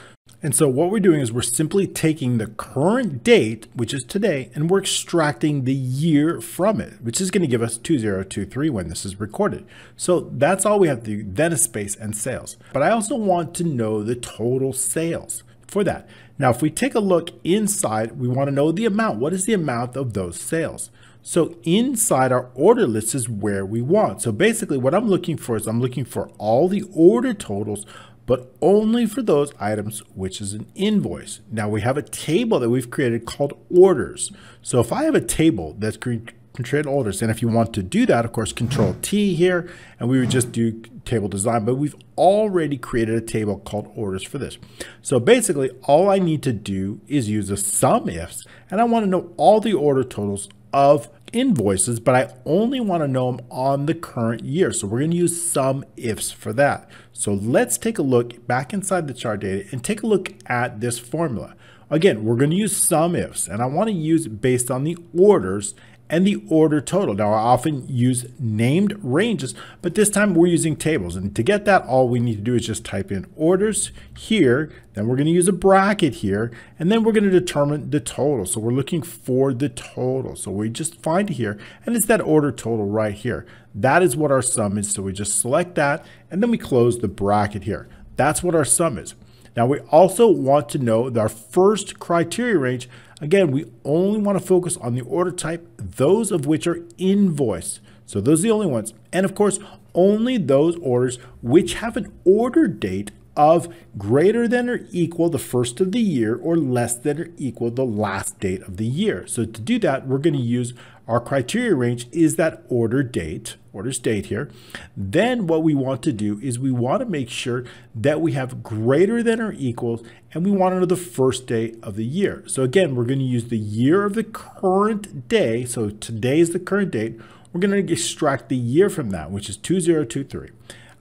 And so what we're doing is we're simply taking the current date, which is today, and we're extracting the year from it, which is going to give us 2023 when this is recorded. So that's all we have to do, then a space and sales. But I also want to know the total sales for that. Now, if we take a look inside, we want to know the amount. What is the amount of those sales? So inside our order list is where we want. So basically what I'm looking for is I'm looking for all the order totals but only for those items which is an invoice. Now we have a table that we've created called orders. So if I have a table that's created orders, and if you want to do that, of course, control T here, and we would just do table design, but we've already created a table called orders for this. So basically all I need to do is use a sum ifs, and I want to know all the order totals of invoices, but I only want to know them on the current year. So we're going to use sum ifs for that. So let's take a look back inside the chart data and take a look at this formula. Again, we're going to use sum ifs, and I want to use based on the orders and the order total. Now, I often use named ranges, but this time we're using tables. And to get that, all we need to do is just type in orders here. Then we're going to use a bracket here, and then we're going to determine the total. So we're looking for the total. So we just find here, and it's that order total right here. That is what our sum is. So we just select that, and then we close the bracket here. That's what our sum is. Now we also want to know our first criteria range Again, we only want to focus on the order type, those of which are invoice. So those are the only ones. And of course, only those orders which have an order date of greater than or equal the first of the year or less than or equal the last date of the year. So to do that, we're going to use our criteria range is that order date, orders date here. Then what we want to do is we want to make sure that we have greater than or equals, and we want to know the first day of the year. So again, we're going to use the year of the current day. So today is the current date. We're going to extract the year from that, which is 2023.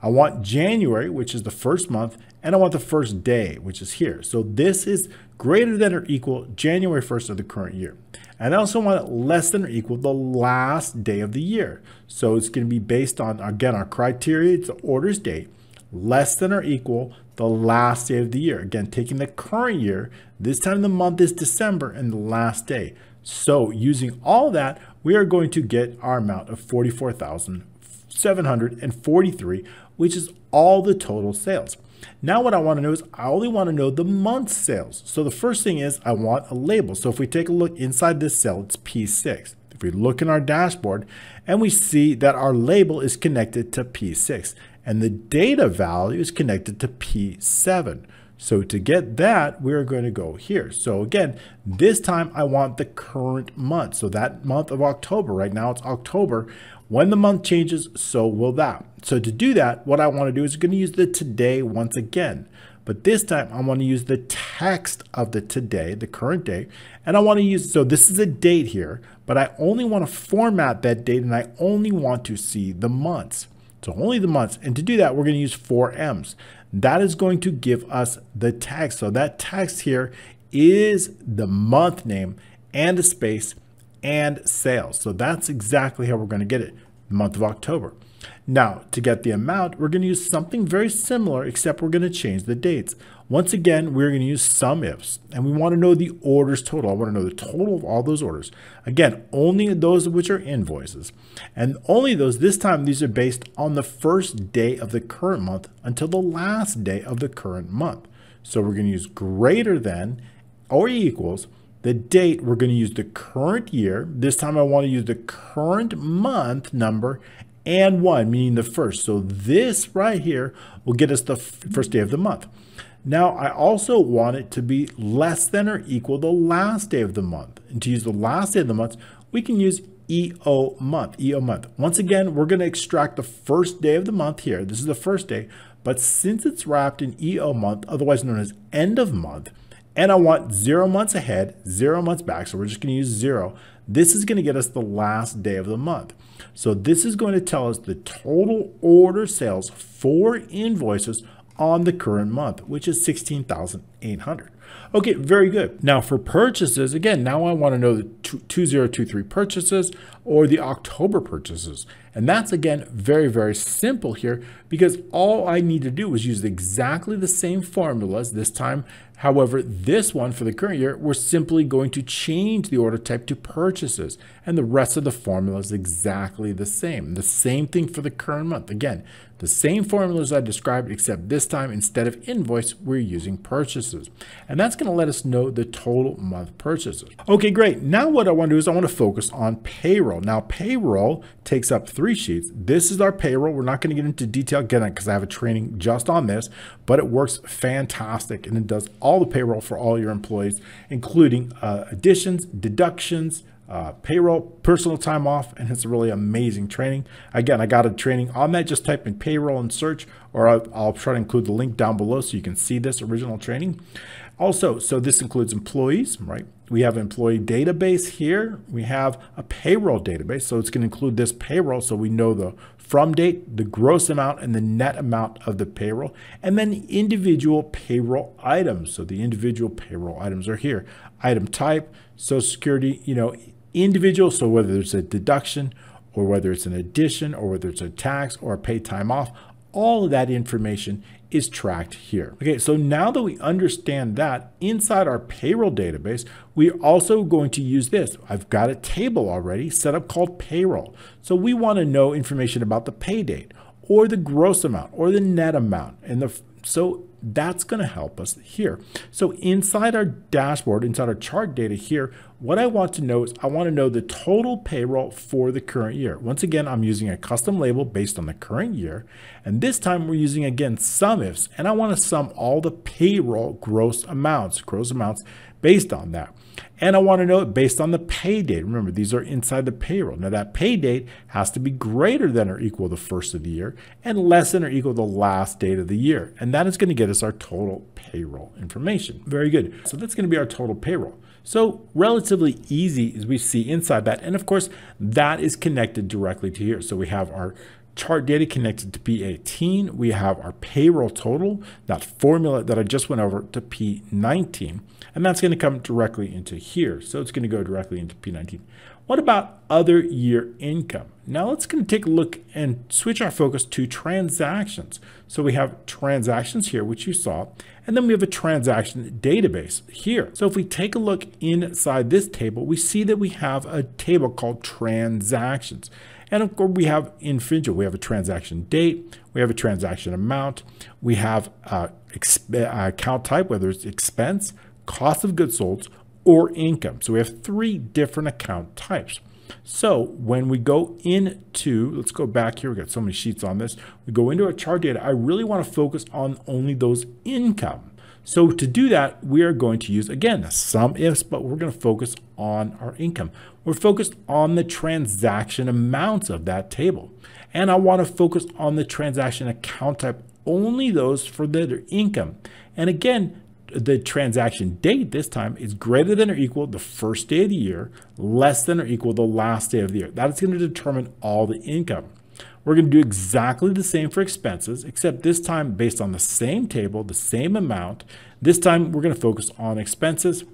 I want January, which is the first month, and I want the first day, which is here. So this is greater than or equal January 1st of the current year. And I also want it less than or equal the last day of the year. So it's going to be based on, again, our criteria, it's the order's date, less than or equal the last day of the year. Again, taking the current year, this time the month is December and the last day. So using all that, we are going to get our amount of 44,743, which is all the total sales. Now what I want to know is I only want to know the month sales. So the first thing is I want a label. So if we take a look inside this cell, it's P6. If we look in our dashboard and we see that our label is connected to P6 and the data value is connected to P7. So to get that, we're going to go here. So again, this time I want the current month. So that month of October, right now it's October. When the month changes, so will that. So to do that, what I want to do is going to use the today once again. But this time I want to use the text of the today, the current day, and I want to use, so this is a date here, but I only want to format that date and I only want to see the months. So only the months. And to do that, we're going to use four M's. That is going to give us the text. So that text here is the month name and a space and sales. So that's exactly how we're going to get it, the month of October. Now, to get the amount, we're going to use something very similar, except we're going to change the dates. Once again, we're going to use sum ifs, and we want to know the orders total. I want to know the total of all those orders. Again, only those which are invoices, and only those, this time, these are based on the first day of the current month until the last day of the current month. So we're going to use greater than or equals the date, we're going to use the current year. This time I want to use the current month number and one, meaning the first. So this right here will get us the first day of the month. Now I also want it to be less than or equal the last day of the month. And to use the last day of the month, we can use EO month, EO month. Once again, we're going to extract the first day of the month here. This is the first day, but since it's wrapped in EO month, otherwise known as end of month, and I want zero months ahead, zero months back. So we're just going to use zero. This is going to get us the last day of the month. So this is going to tell us the total order sales for invoices on the current month, which is 16,800. Okay, very good. Now for purchases, again, now I want to know the 2023 purchases or the October purchases. And that's again, very, very simple here because all I need to do is use exactly the same formulas this time. However, this one for the current year, we're simply going to change the order type to purchases and the rest of the formula is exactly the same. The same thing for the current month. Again, the same formulas I described, except this time instead of invoice, we're using purchases. And that's going to let us know the total month purchases. Okay, great. Now what I want to do is I want to focus on payroll. Now payroll takes up three sheets. This is our payroll. We're not going to get into detail again because I have a training just on this, but it works fantastic and it does all the payroll for all your employees, including uh, additions, deductions, uh, payroll, personal time off, and it's a really amazing training. Again, I got a training on that. Just type in payroll and search, or I'll, I'll try to include the link down below so you can see this original training. Also, so this includes employees, right? We have employee database here. We have a payroll database. So it's going to include this payroll so we know the from date, the gross amount, and the net amount of the payroll, and then individual payroll items. So the individual payroll items are here. Item type, Social Security, you know, individual. So whether it's a deduction or whether it's an addition or whether it's a tax or a paid time off, all of that information is tracked here. Okay, so now that we understand that inside our payroll database, we're also going to use this. I've got a table already set up called payroll. So we want to know information about the pay date or the gross amount or the net amount. And the so that's going to help us here. So inside our dashboard, inside our chart data here, what I want to know is I want to know the total payroll for the current year. Once again, I'm using a custom label based on the current year. And this time we're using again SUMIFs and I want to sum all the payroll gross amounts, gross amounts based on that. And I want to know it based on the pay date. Remember, these are inside the payroll. Now that pay date has to be greater than or equal the first of the year and less than or equal the last date of the year. And that is going to get us our total payroll information. Very good. So that's going to be our total payroll. So relatively easy as we see inside that. And of course, that is connected directly to here. So we have our chart data connected to P18. We have our payroll total, that formula that I just went over to P19. And that's going to come directly into here. So it's going to go directly into P19. What about other year income? Now let's going to take a look and switch our focus to transactions. So we have transactions here, which you saw, and then we have a transaction database here. So if we take a look inside this table, we see that we have a table called transactions. And of course, we have in we have a transaction date, we have a transaction amount, we have uh, account type, whether it's expense, cost of goods sold, or income. So we have three different account types. So when we go into, let's go back here, we got so many sheets on this. We go into our chart data. I really want to focus on only those income. So to do that, we are going to use, again, sum ifs, but we're going to focus on our income. We're focused on the transaction amounts of that table. And I want to focus on the transaction account type, only those for their income. And again, the transaction date this time is greater than or equal the first day of the year, less than or equal the last day of the year. That is going to determine all the income. We're going to do exactly the same for expenses, except this time based on the same table, the same amount. This time we're going to focus on expenses.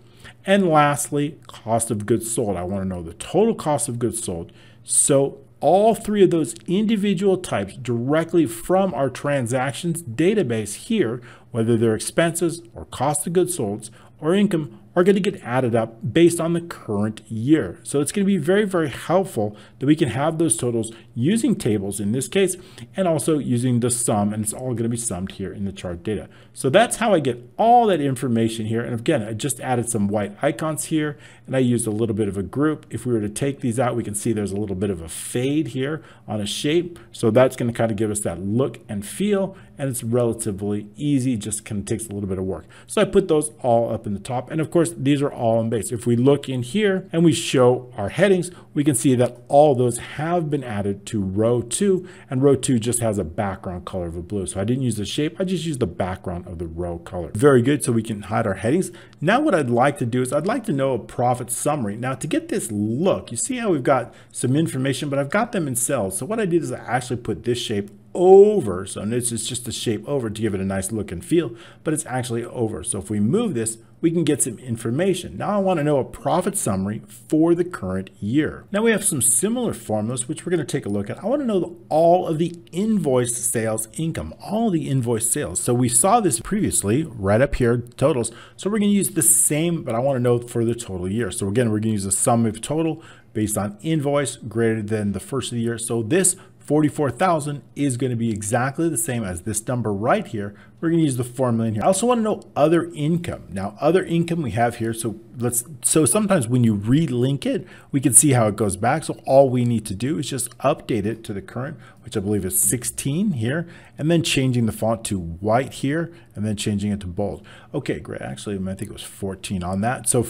And lastly, cost of goods sold. I want to know the total cost of goods sold. So all three of those individual types directly from our transactions database here, whether they're expenses or cost of goods sold, or income are going to get added up based on the current year. So it's going to be very, very helpful that we can have those totals using tables in this case, and also using the sum, and it's all going to be summed here in the chart data. So that's how I get all that information here. And again, I just added some white icons here, and I used a little bit of a group. If we were to take these out, we can see there's a little bit of a fade here on a shape. So that's going to kind of give us that look and feel, and it's relatively easy, just kind of takes a little bit of work. So I put those all up in the top, and of course, course, these are all in base. If we look in here and we show our headings, we can see that all those have been added to row two, and row two just has a background color of a blue. So I didn't use the shape, I just used the background of the row color. Very good, so we can hide our headings. Now what I'd like to do is I'd like to know a profit summary. Now to get this look, you see how we've got some information, but I've got them in cells. So what I did is I actually put this shape over. So this is just a shape over to give it a nice look and feel, but it's actually over. So if we move this, we can get some information. Now I want to know a profit summary for the current year. Now we have some similar formulas, which we're going to take a look at. I want to know all of the invoice sales income, all the invoice sales. So we saw this previously right up here, totals. So we're going to use the same, but I want to know for the total year. So again, we're going to use the sum of total based on invoice greater than the first of the year. So this 44,000 is going to be exactly the same as this number right here. We're going to use the formula in here. I also want to know other income. Now, other income we have here. So let's, so sometimes when you relink it, we can see how it goes back. So all we need to do is just update it to the current, which I believe is 16 here, and then changing the font to white here, and then changing it to bold. Okay, great. Actually, I think it was 14 on that. So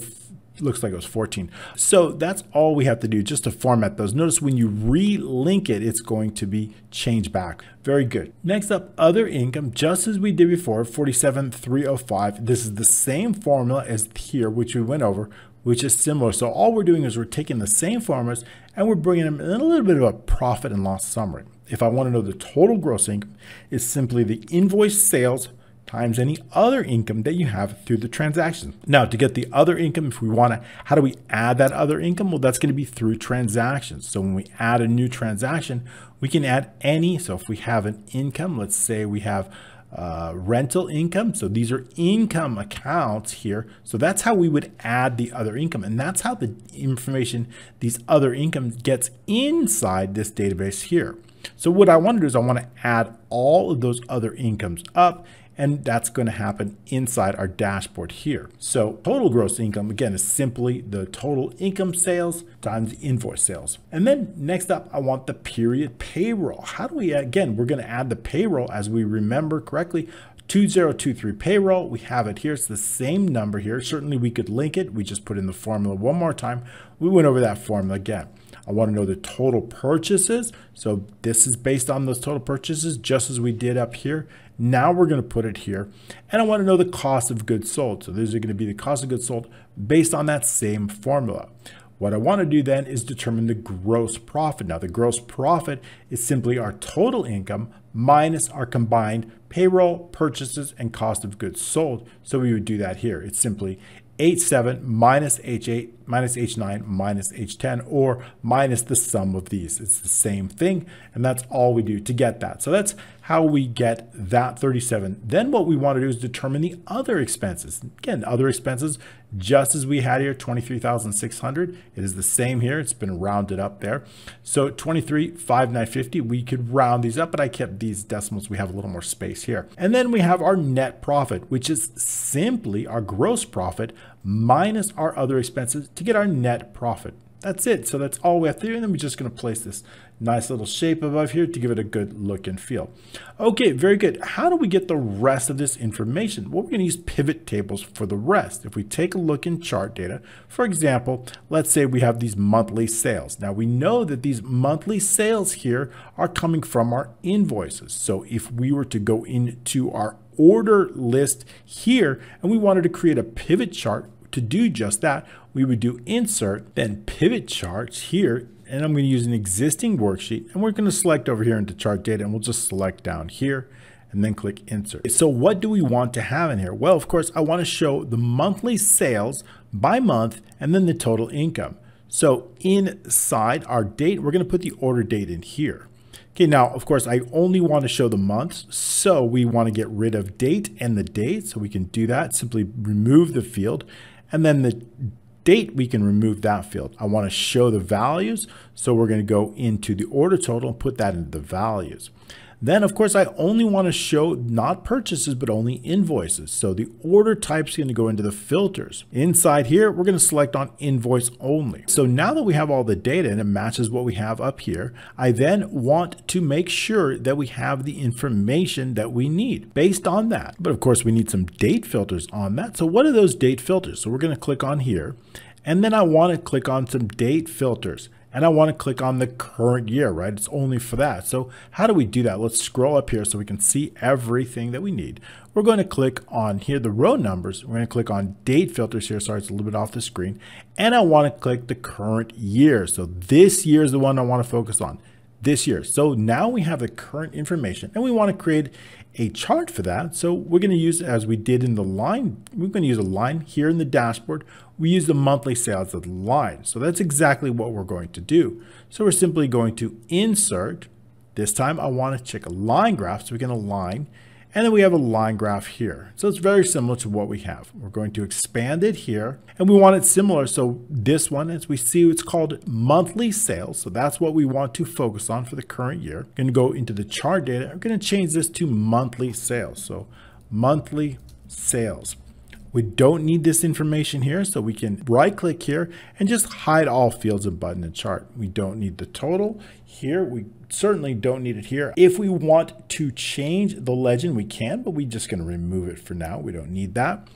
looks like it was 14. So that's all we have to do just to format those. Notice when you relink it, it's going to be changed back. Very good. Next up, other income, just as we did before, 47,305. This is the same formula as here, which we went over, which is similar. So all we're doing is we're taking the same formulas and we're bringing them in a little bit of a profit and loss summary. If I want to know the total gross income, it's simply the invoice sales times any other income that you have through the transaction. Now, to get the other income, if we want to, how do we add that other income? Well, that's going to be through transactions. So when we add a new transaction, we can add any. So if we have an income, let's say we have uh, rental income. So these are income accounts here. So that's how we would add the other income. And that's how the information, these other income gets inside this database here. So what I want to do is I want to add all of those other incomes up and that's going to happen inside our dashboard here. So total gross income, again, is simply the total income sales times invoice sales. And then next up, I want the period payroll. How do we, again, we're going to add the payroll as we remember correctly. 2023 payroll, we have it here. It's the same number here. Certainly we could link it. We just put in the formula one more time. We went over that formula again. I want to know the total purchases. So this is based on those total purchases, just as we did up here. Now we're going to put it here. And I want to know the cost of goods sold. So these are going to be the cost of goods sold based on that same formula. What I want to do then is determine the gross profit. Now the gross profit is simply our total income minus our combined payroll, purchases, and cost of goods sold. So we would do that here. It's simply H7 minus H8 minus H9 minus H10 or minus the sum of these. It's the same thing and that's all we do to get that. So that's how we get that 37. Then what we want to do is determine the other expenses. Again, other expenses just as we had here 23,600. It is the same here. It's been rounded up there. So 23,5950 we could round these up but I kept these decimals. We have a little more space here. And then we have our net profit which is simply our gross profit minus our other expenses to get our net profit. That's it. So that's all we have to do. And then we're just going to place this nice little shape above here to give it a good look and feel. Okay, very good. How do we get the rest of this information? Well, we're to use pivot tables for the rest. If we take a look in chart data, for example, let's say we have these monthly sales. Now we know that these monthly sales here are coming from our invoices. So if we were to go into our order list here and we wanted to create a pivot chart to do just that, we would do insert, then pivot charts here, and I'm going to use an existing worksheet, and we're going to select over here into chart data, and we'll just select down here, and then click insert. So what do we want to have in here? Well, of course, I want to show the monthly sales by month, and then the total income. So inside our date, we're going to put the order date in here. Okay, now, of course, I only want to show the months, so we want to get rid of date and the date. So we can do that, simply remove the field. And then the date, we can remove that field. I want to show the values, so we're going to go into the order total and put that into the values. Then, of course, I only want to show not purchases, but only invoices. So the order type is going to go into the filters. Inside here, we're going to select on invoice only. So now that we have all the data and it matches what we have up here, I then want to make sure that we have the information that we need based on that. But of course, we need some date filters on that. So what are those date filters? So we're going to click on here. And then I want to click on some date filters and I want to click on the current year, right? It's only for that. So how do we do that? Let's scroll up here so we can see everything that we need. We're going to click on here, the row numbers. We're going to click on date filters here. Sorry, it's a little bit off the screen. And I want to click the current year. So this year is the one I want to focus on this year. So now we have the current information and we want to create a chart for that. So we're going to use, as we did in the line, we're going to use a line here in the dashboard. We use the monthly sales of the line. So that's exactly what we're going to do. So we're simply going to insert. This time I want to check a line graph. So we can align and then we have a line graph here. So it's very similar to what we have. We're going to expand it here and we want it similar. So this one, as we see, it's called monthly sales. So that's what we want to focus on for the current year. Going to go into the chart data. I'm going to change this to monthly sales. So monthly sales. We don't need this information here, so we can right click here and just hide all fields and button and chart. We don't need the total here. We certainly don't need it here. If we want to change the legend, we can, but we're just gonna remove it for now. We don't need that.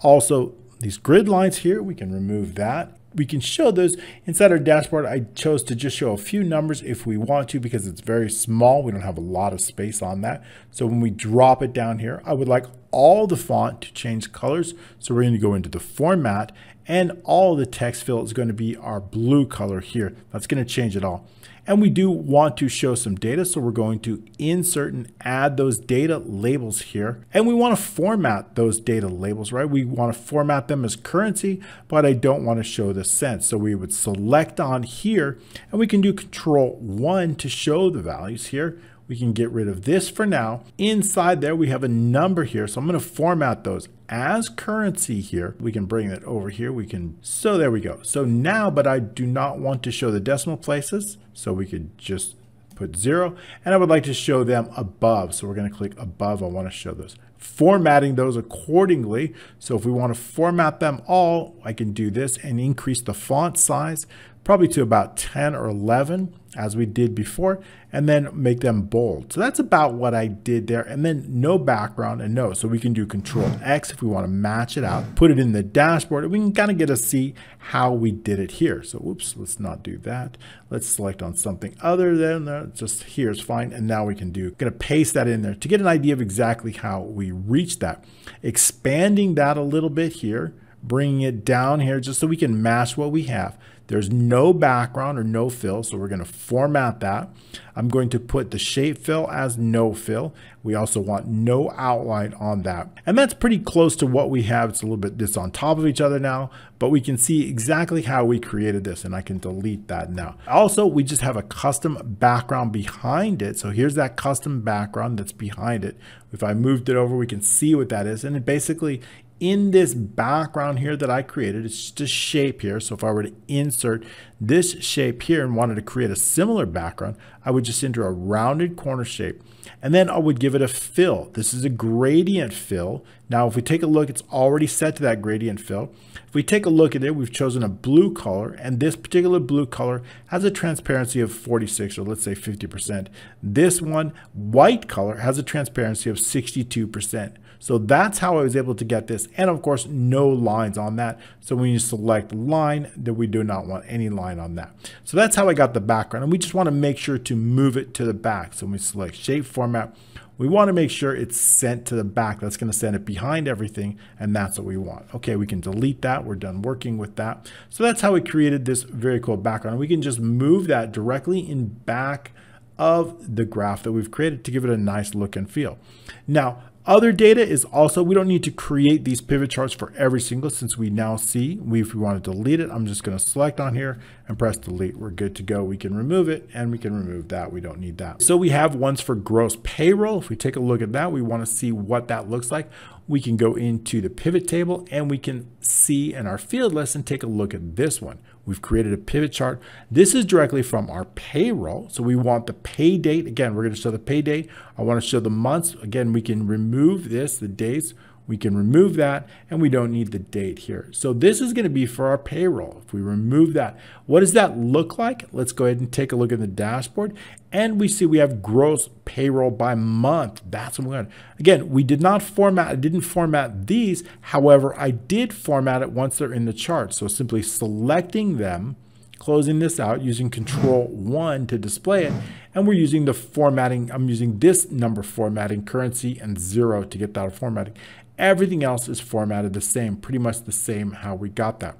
Also, these grid lines here, we can remove that we can show those inside our dashboard. I chose to just show a few numbers if we want to because it's very small. We don't have a lot of space on that. So when we drop it down here, I would like all the font to change colors. So we're going to go into the format and all the text fill is going to be our blue color here. That's going to change it all. And we do want to show some data. So we're going to insert and add those data labels here. And we want to format those data labels, right? We want to format them as currency, but I don't want to show the cents. So we would select on here and we can do control one to show the values here. We can get rid of this for now. Inside there, we have a number here. So I'm going to format those as currency here. We can bring that over here. We can, so there we go. So now, but I do not want to show the decimal places. So we could just put zero and I would like to show them above. So we're going to click above. I want to show those formatting those accordingly. So if we want to format them all, I can do this and increase the font size probably to about 10 or 11 as we did before, and then make them bold. So that's about what I did there. And then no background and no. So we can do control X if we want to match it out, put it in the dashboard, and we can kind of get to see how we did it here. So oops, let's not do that. Let's select on something other than that. Just here is fine. And now we can do, gonna paste that in there to get an idea of exactly how we reach that. Expanding that a little bit here, bringing it down here just so we can match what we have. There's no background or no fill, so we're going to format that. I'm going to put the shape fill as no fill. We also want no outline on that. And that's pretty close to what we have. It's a little bit this on top of each other now, but we can see exactly how we created this and I can delete that now. Also, we just have a custom background behind it. So here's that custom background that's behind it. If I moved it over, we can see what that is. And it basically in this background here that I created, it's just a shape here. So if I were to insert this shape here and wanted to create a similar background, I would just enter a rounded corner shape and then I would give it a fill. This is a gradient fill. Now, if we take a look, it's already set to that gradient fill. If we take a look at it, we've chosen a blue color, and this particular blue color has a transparency of 46, or let's say 50%. This one, white color, has a transparency of 62%. So that's how I was able to get this. And of course, no lines on that. So when you select line, then we do not want any line on that. So that's how I got the background. And we just want to make sure to move it to the back. So when we select shape format, we want to make sure it's sent to the back. That's going to send it behind everything, and that's what we want. Okay, we can delete that. We're done working with that. So that's how we created this very cool background. We can just move that directly in back of the graph that we've created to give it a nice look and feel. Now, Other data is also, we don't need to create these pivot charts for every single since we now see, we, if we want to delete it, I'm just going to select on here and press delete. We're good to go. We can remove it and we can remove that. We don't need that. So we have ones for gross payroll. If we take a look at that, we want to see what that looks like. We can go into the pivot table and we can see in our field list and take a look at this one. We've created a pivot chart. This is directly from our payroll. So we want the pay date. Again, we're going to show the pay date. I want to show the months. Again, we can remove this, the dates. We can remove that and we don't need the date here. So this is going to be for our payroll. If we remove that, what does that look like? Let's go ahead and take a look at the dashboard and we see we have gross payroll by month. That's what we want. Again, we did not format, I didn't format these. However, I did format it once they're in the chart. So simply selecting them, closing this out using control one to display it. And we're using the formatting, I'm using this number formatting currency and zero to get that formatting. Everything else is formatted the same, pretty much the same how we got that.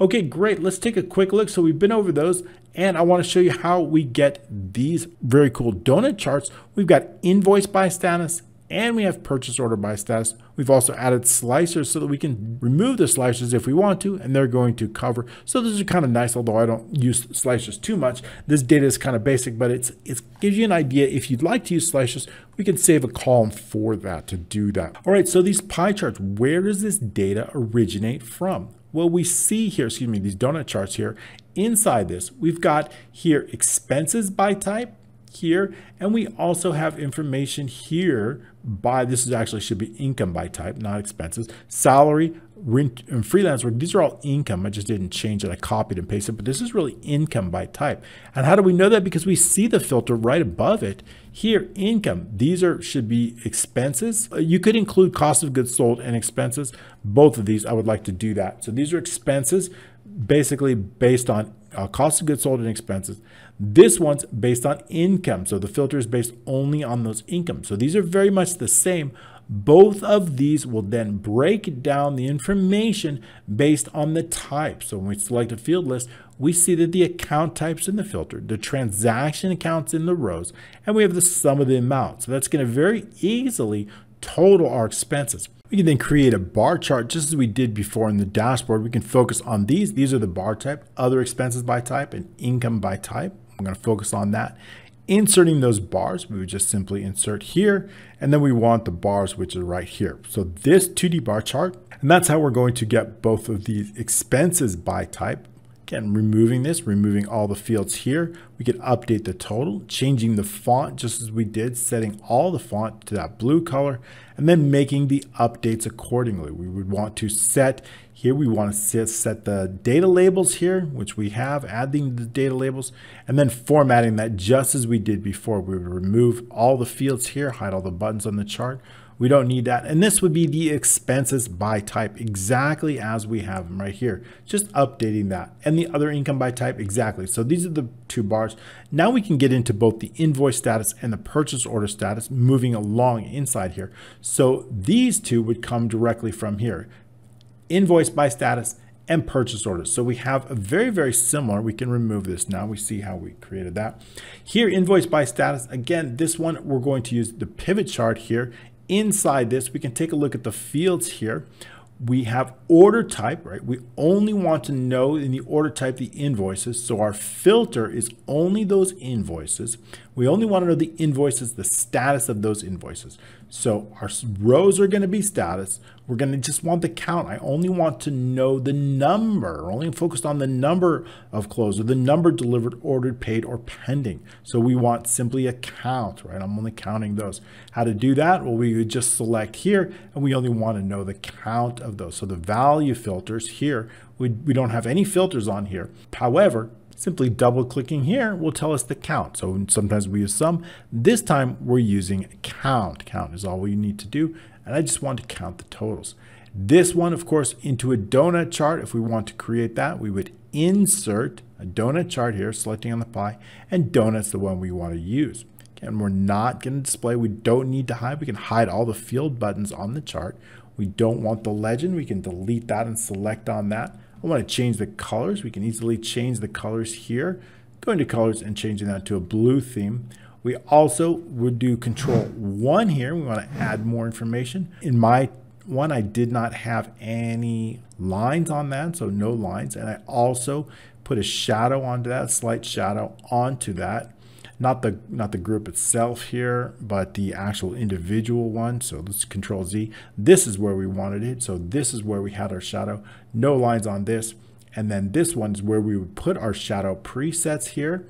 Okay, great. Let's take a quick look. So we've been over those and I want to show you how we get these very cool donut charts. We've got invoice by status and we have purchase order by status. We've also added slicers so that we can remove the slicers if we want to, and they're going to cover. So this is kind of nice, although I don't use slicers too much. This data is kind of basic, but it's it gives you an idea. If you'd like to use slicers, we can save a column for that to do that. All right, so these pie charts, where does this data originate from? Well, we see here, excuse me, these donut charts here. Inside this, we've got here expenses by type, here. And we also have information here by, this is actually should be income by type, not expenses, salary, rent, and freelance work. These are all income. I just didn't change it. I copied and pasted, but this is really income by type. And how do we know that? Because we see the filter right above it here, income. These are should be expenses. Uh, you could include cost of goods sold and expenses. Both of these, I would like to do that. So these are expenses basically based on uh, cost of goods sold and expenses. This one's based on income. So the filter is based only on those incomes. So these are very much the same. Both of these will then break down the information based on the type. So when we select a field list, we see that the account types in the filter, the transaction accounts in the rows, and we have the sum of the amount. So that's going to very easily total our expenses. We can then create a bar chart just as we did before in the dashboard. We can focus on these. These are the bar type, other expenses by type, and income by type. I'm going to focus on that. Inserting those bars, we would just simply insert here, and then we want the bars, which are right here. So this 2D bar chart, and that's how we're going to get both of these expenses by type Again, removing this, removing all the fields here. We could update the total, changing the font just as we did, setting all the font to that blue color, and then making the updates accordingly. We would want to set here, we want to set, the data labels here, which we have, adding the data labels, and then formatting that just as we did before. We would remove all the fields here, hide all the buttons on the chart. We don't need that. And this would be the expenses by type, exactly as we have them right here. Just updating that. And the other income by type, exactly. So these are the two bars. Now we can get into both the invoice status and the purchase order status moving along inside here. So these two would come directly from here. Invoice by status and purchase orders. So we have a very, very similar. We can remove this now. We see how we created that. Here, invoice by status. Again, this one, we're going to use the pivot chart here Inside this, we can take a look at the fields here. We have order type, right? We only want to know in the order type the invoices. So our filter is only those invoices. We only want to know the invoices, the status of those invoices. So our rows are going to be status. We're going to just want the count. I only want to know the number, only focused on the number of closed or the number delivered, ordered, paid, or pending. So we want simply a count, right? I'm only counting those. How to do that? Well, we would just select here and we only want to know the count of those. So the value filters here, we, we don't have any filters on here. However, Simply double clicking here will tell us the count. So sometimes we use sum. This time we're using count. Count is all we need to do. And I just want to count the totals. This one, of course, into a donut chart. If we want to create that, we would insert a donut chart here, selecting on the pie, and donut's the one we want to use. Again, we're not going to display. We don't need to hide. We can hide all the field buttons on the chart. We don't want the legend. We can delete that and select on that. I want to change the colors. We can easily change the colors here. Going to colors and changing that to a blue theme. We also would do control one here. We want to add more information. In my one, I did not have any lines on that, so no lines. And I also put a shadow onto that, slight shadow onto that. Not the not the group itself here, but the actual individual one. So let's control Z. This is where we wanted it. So this is where we had our shadow. No lines on this. And then this one is where we would put our shadow presets here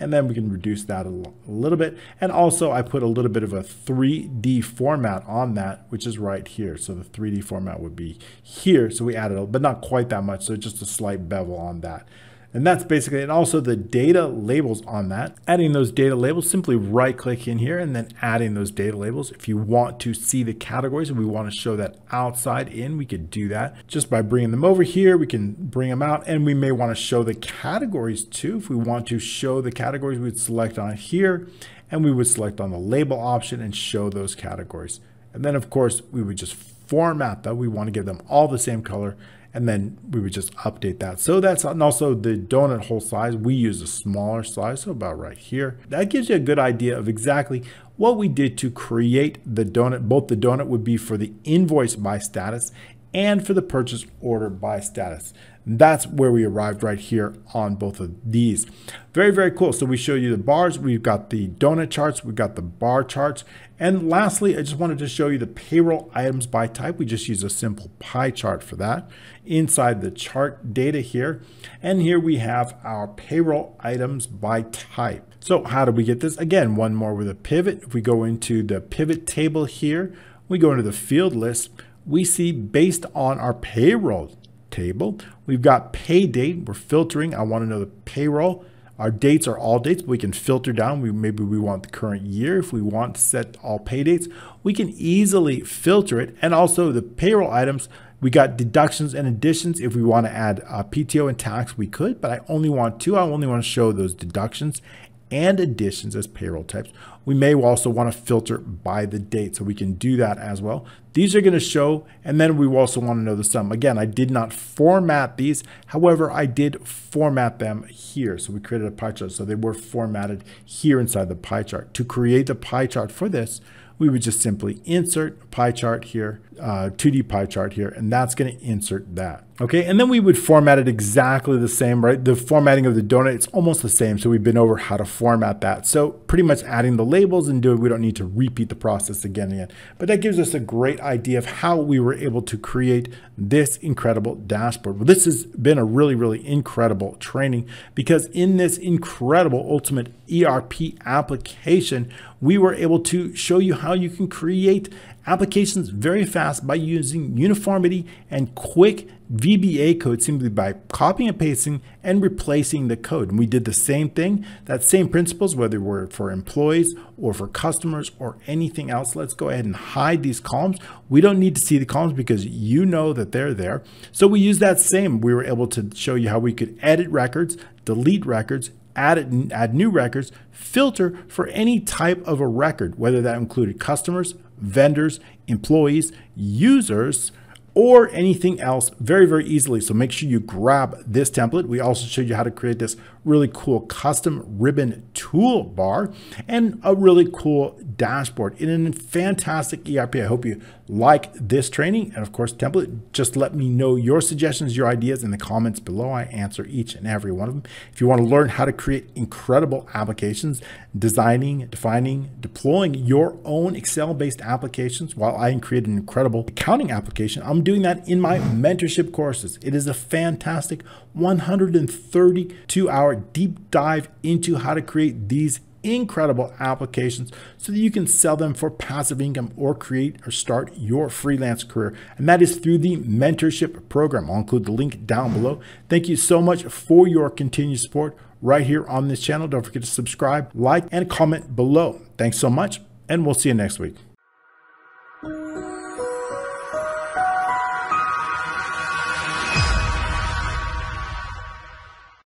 and then we can reduce that a, little bit. And also I put a little bit of a 3D format on that, which is right here. So the 3D format would be here. So we added, but not quite that much. So just a slight bevel on that. And that's basically, and also the data labels on that. Adding those data labels, simply right click in here and then adding those data labels. If you want to see the categories and we want to show that outside in, we could do that just by bringing them over here. We can bring them out and we may want to show the categories too. If we want to show the categories, we'd select on here and we would select on the label option and show those categories. And then of course we would just format them. We want to give them all the same color and then we would just update that. So that's and also the donut hole size. We use a smaller size, so about right here. That gives you a good idea of exactly what we did to create the donut. Both the donut would be for the invoice by status and for the purchase order by status. That's where we arrived right here on both of these. Very, very cool. So we show you the bars. We've got the donut charts. We've got the bar charts. And lastly, I just wanted to show you the payroll items by type. We just use a simple pie chart for that inside the chart data here. And here we have our payroll items by type. So how do we get this? Again, one more with a pivot. If we go into the pivot table here, we go into the field list, we see based on our payroll table, we've got pay date. We're filtering. I want to know the payroll. Our dates are all dates, but we can filter down. We Maybe we want the current year. If we want to set all pay dates, we can easily filter it. And also the payroll items, we got deductions and additions. If we want to add uh, PTO and tax, we could, but I only want two. I only want to show those deductions and additions as payroll types. We may also want to filter by the date, so we can do that as well. These are going to show, and then we also want to know the sum. Again, I did not format these. However, I did format them here. So we created a pie chart, so they were formatted here inside the pie chart. To create the pie chart for this, we would just simply insert a pie chart here, uh, 2D pie chart here, and that's going to insert that. Okay, and then we would format it exactly the same, right? The formatting of the donut, it's almost the same. So we've been over how to format that. So pretty much adding the labels and doing, we don't need to repeat the process again and again. But that gives us a great idea of how we were able to create this incredible dashboard. Well, this has been a really, really incredible training because in this incredible ultimate ERP application, we were able to show you how you can create applications very fast by using uniformity and quick VBA code simply by copying and pasting and replacing the code. And we did the same thing, that same principles, whether we're for employees or for customers or anything else. Let's go ahead and hide these columns. We don't need to see the columns because you know that they're there. So we use that same. We were able to show you how we could edit records, delete records, add, add new records, filter for any type of a record, whether that included customers, vendors, employees, users, or anything else very, very easily. So make sure you grab this template. We also showed you how to create this really cool custom ribbon toolbar and a really cool dashboard in a fantastic ERP. I hope you like this training and of course template. Just let me know your suggestions, your ideas in the comments below. I answer each and every one of them. If you want to learn how to create incredible applications, designing, defining, deploying your own Excel-based applications while I create an incredible accounting application, I'm doing that in my mentorship courses. It is a fantastic 132 hour deep dive into how to create these incredible applications so that you can sell them for passive income or create or start your freelance career. And that is through the mentorship program. I'll include the link down below. Thank you so much for your continued support right here on this channel. Don't forget to subscribe, like, and comment below. Thanks so much, and we'll see you next week.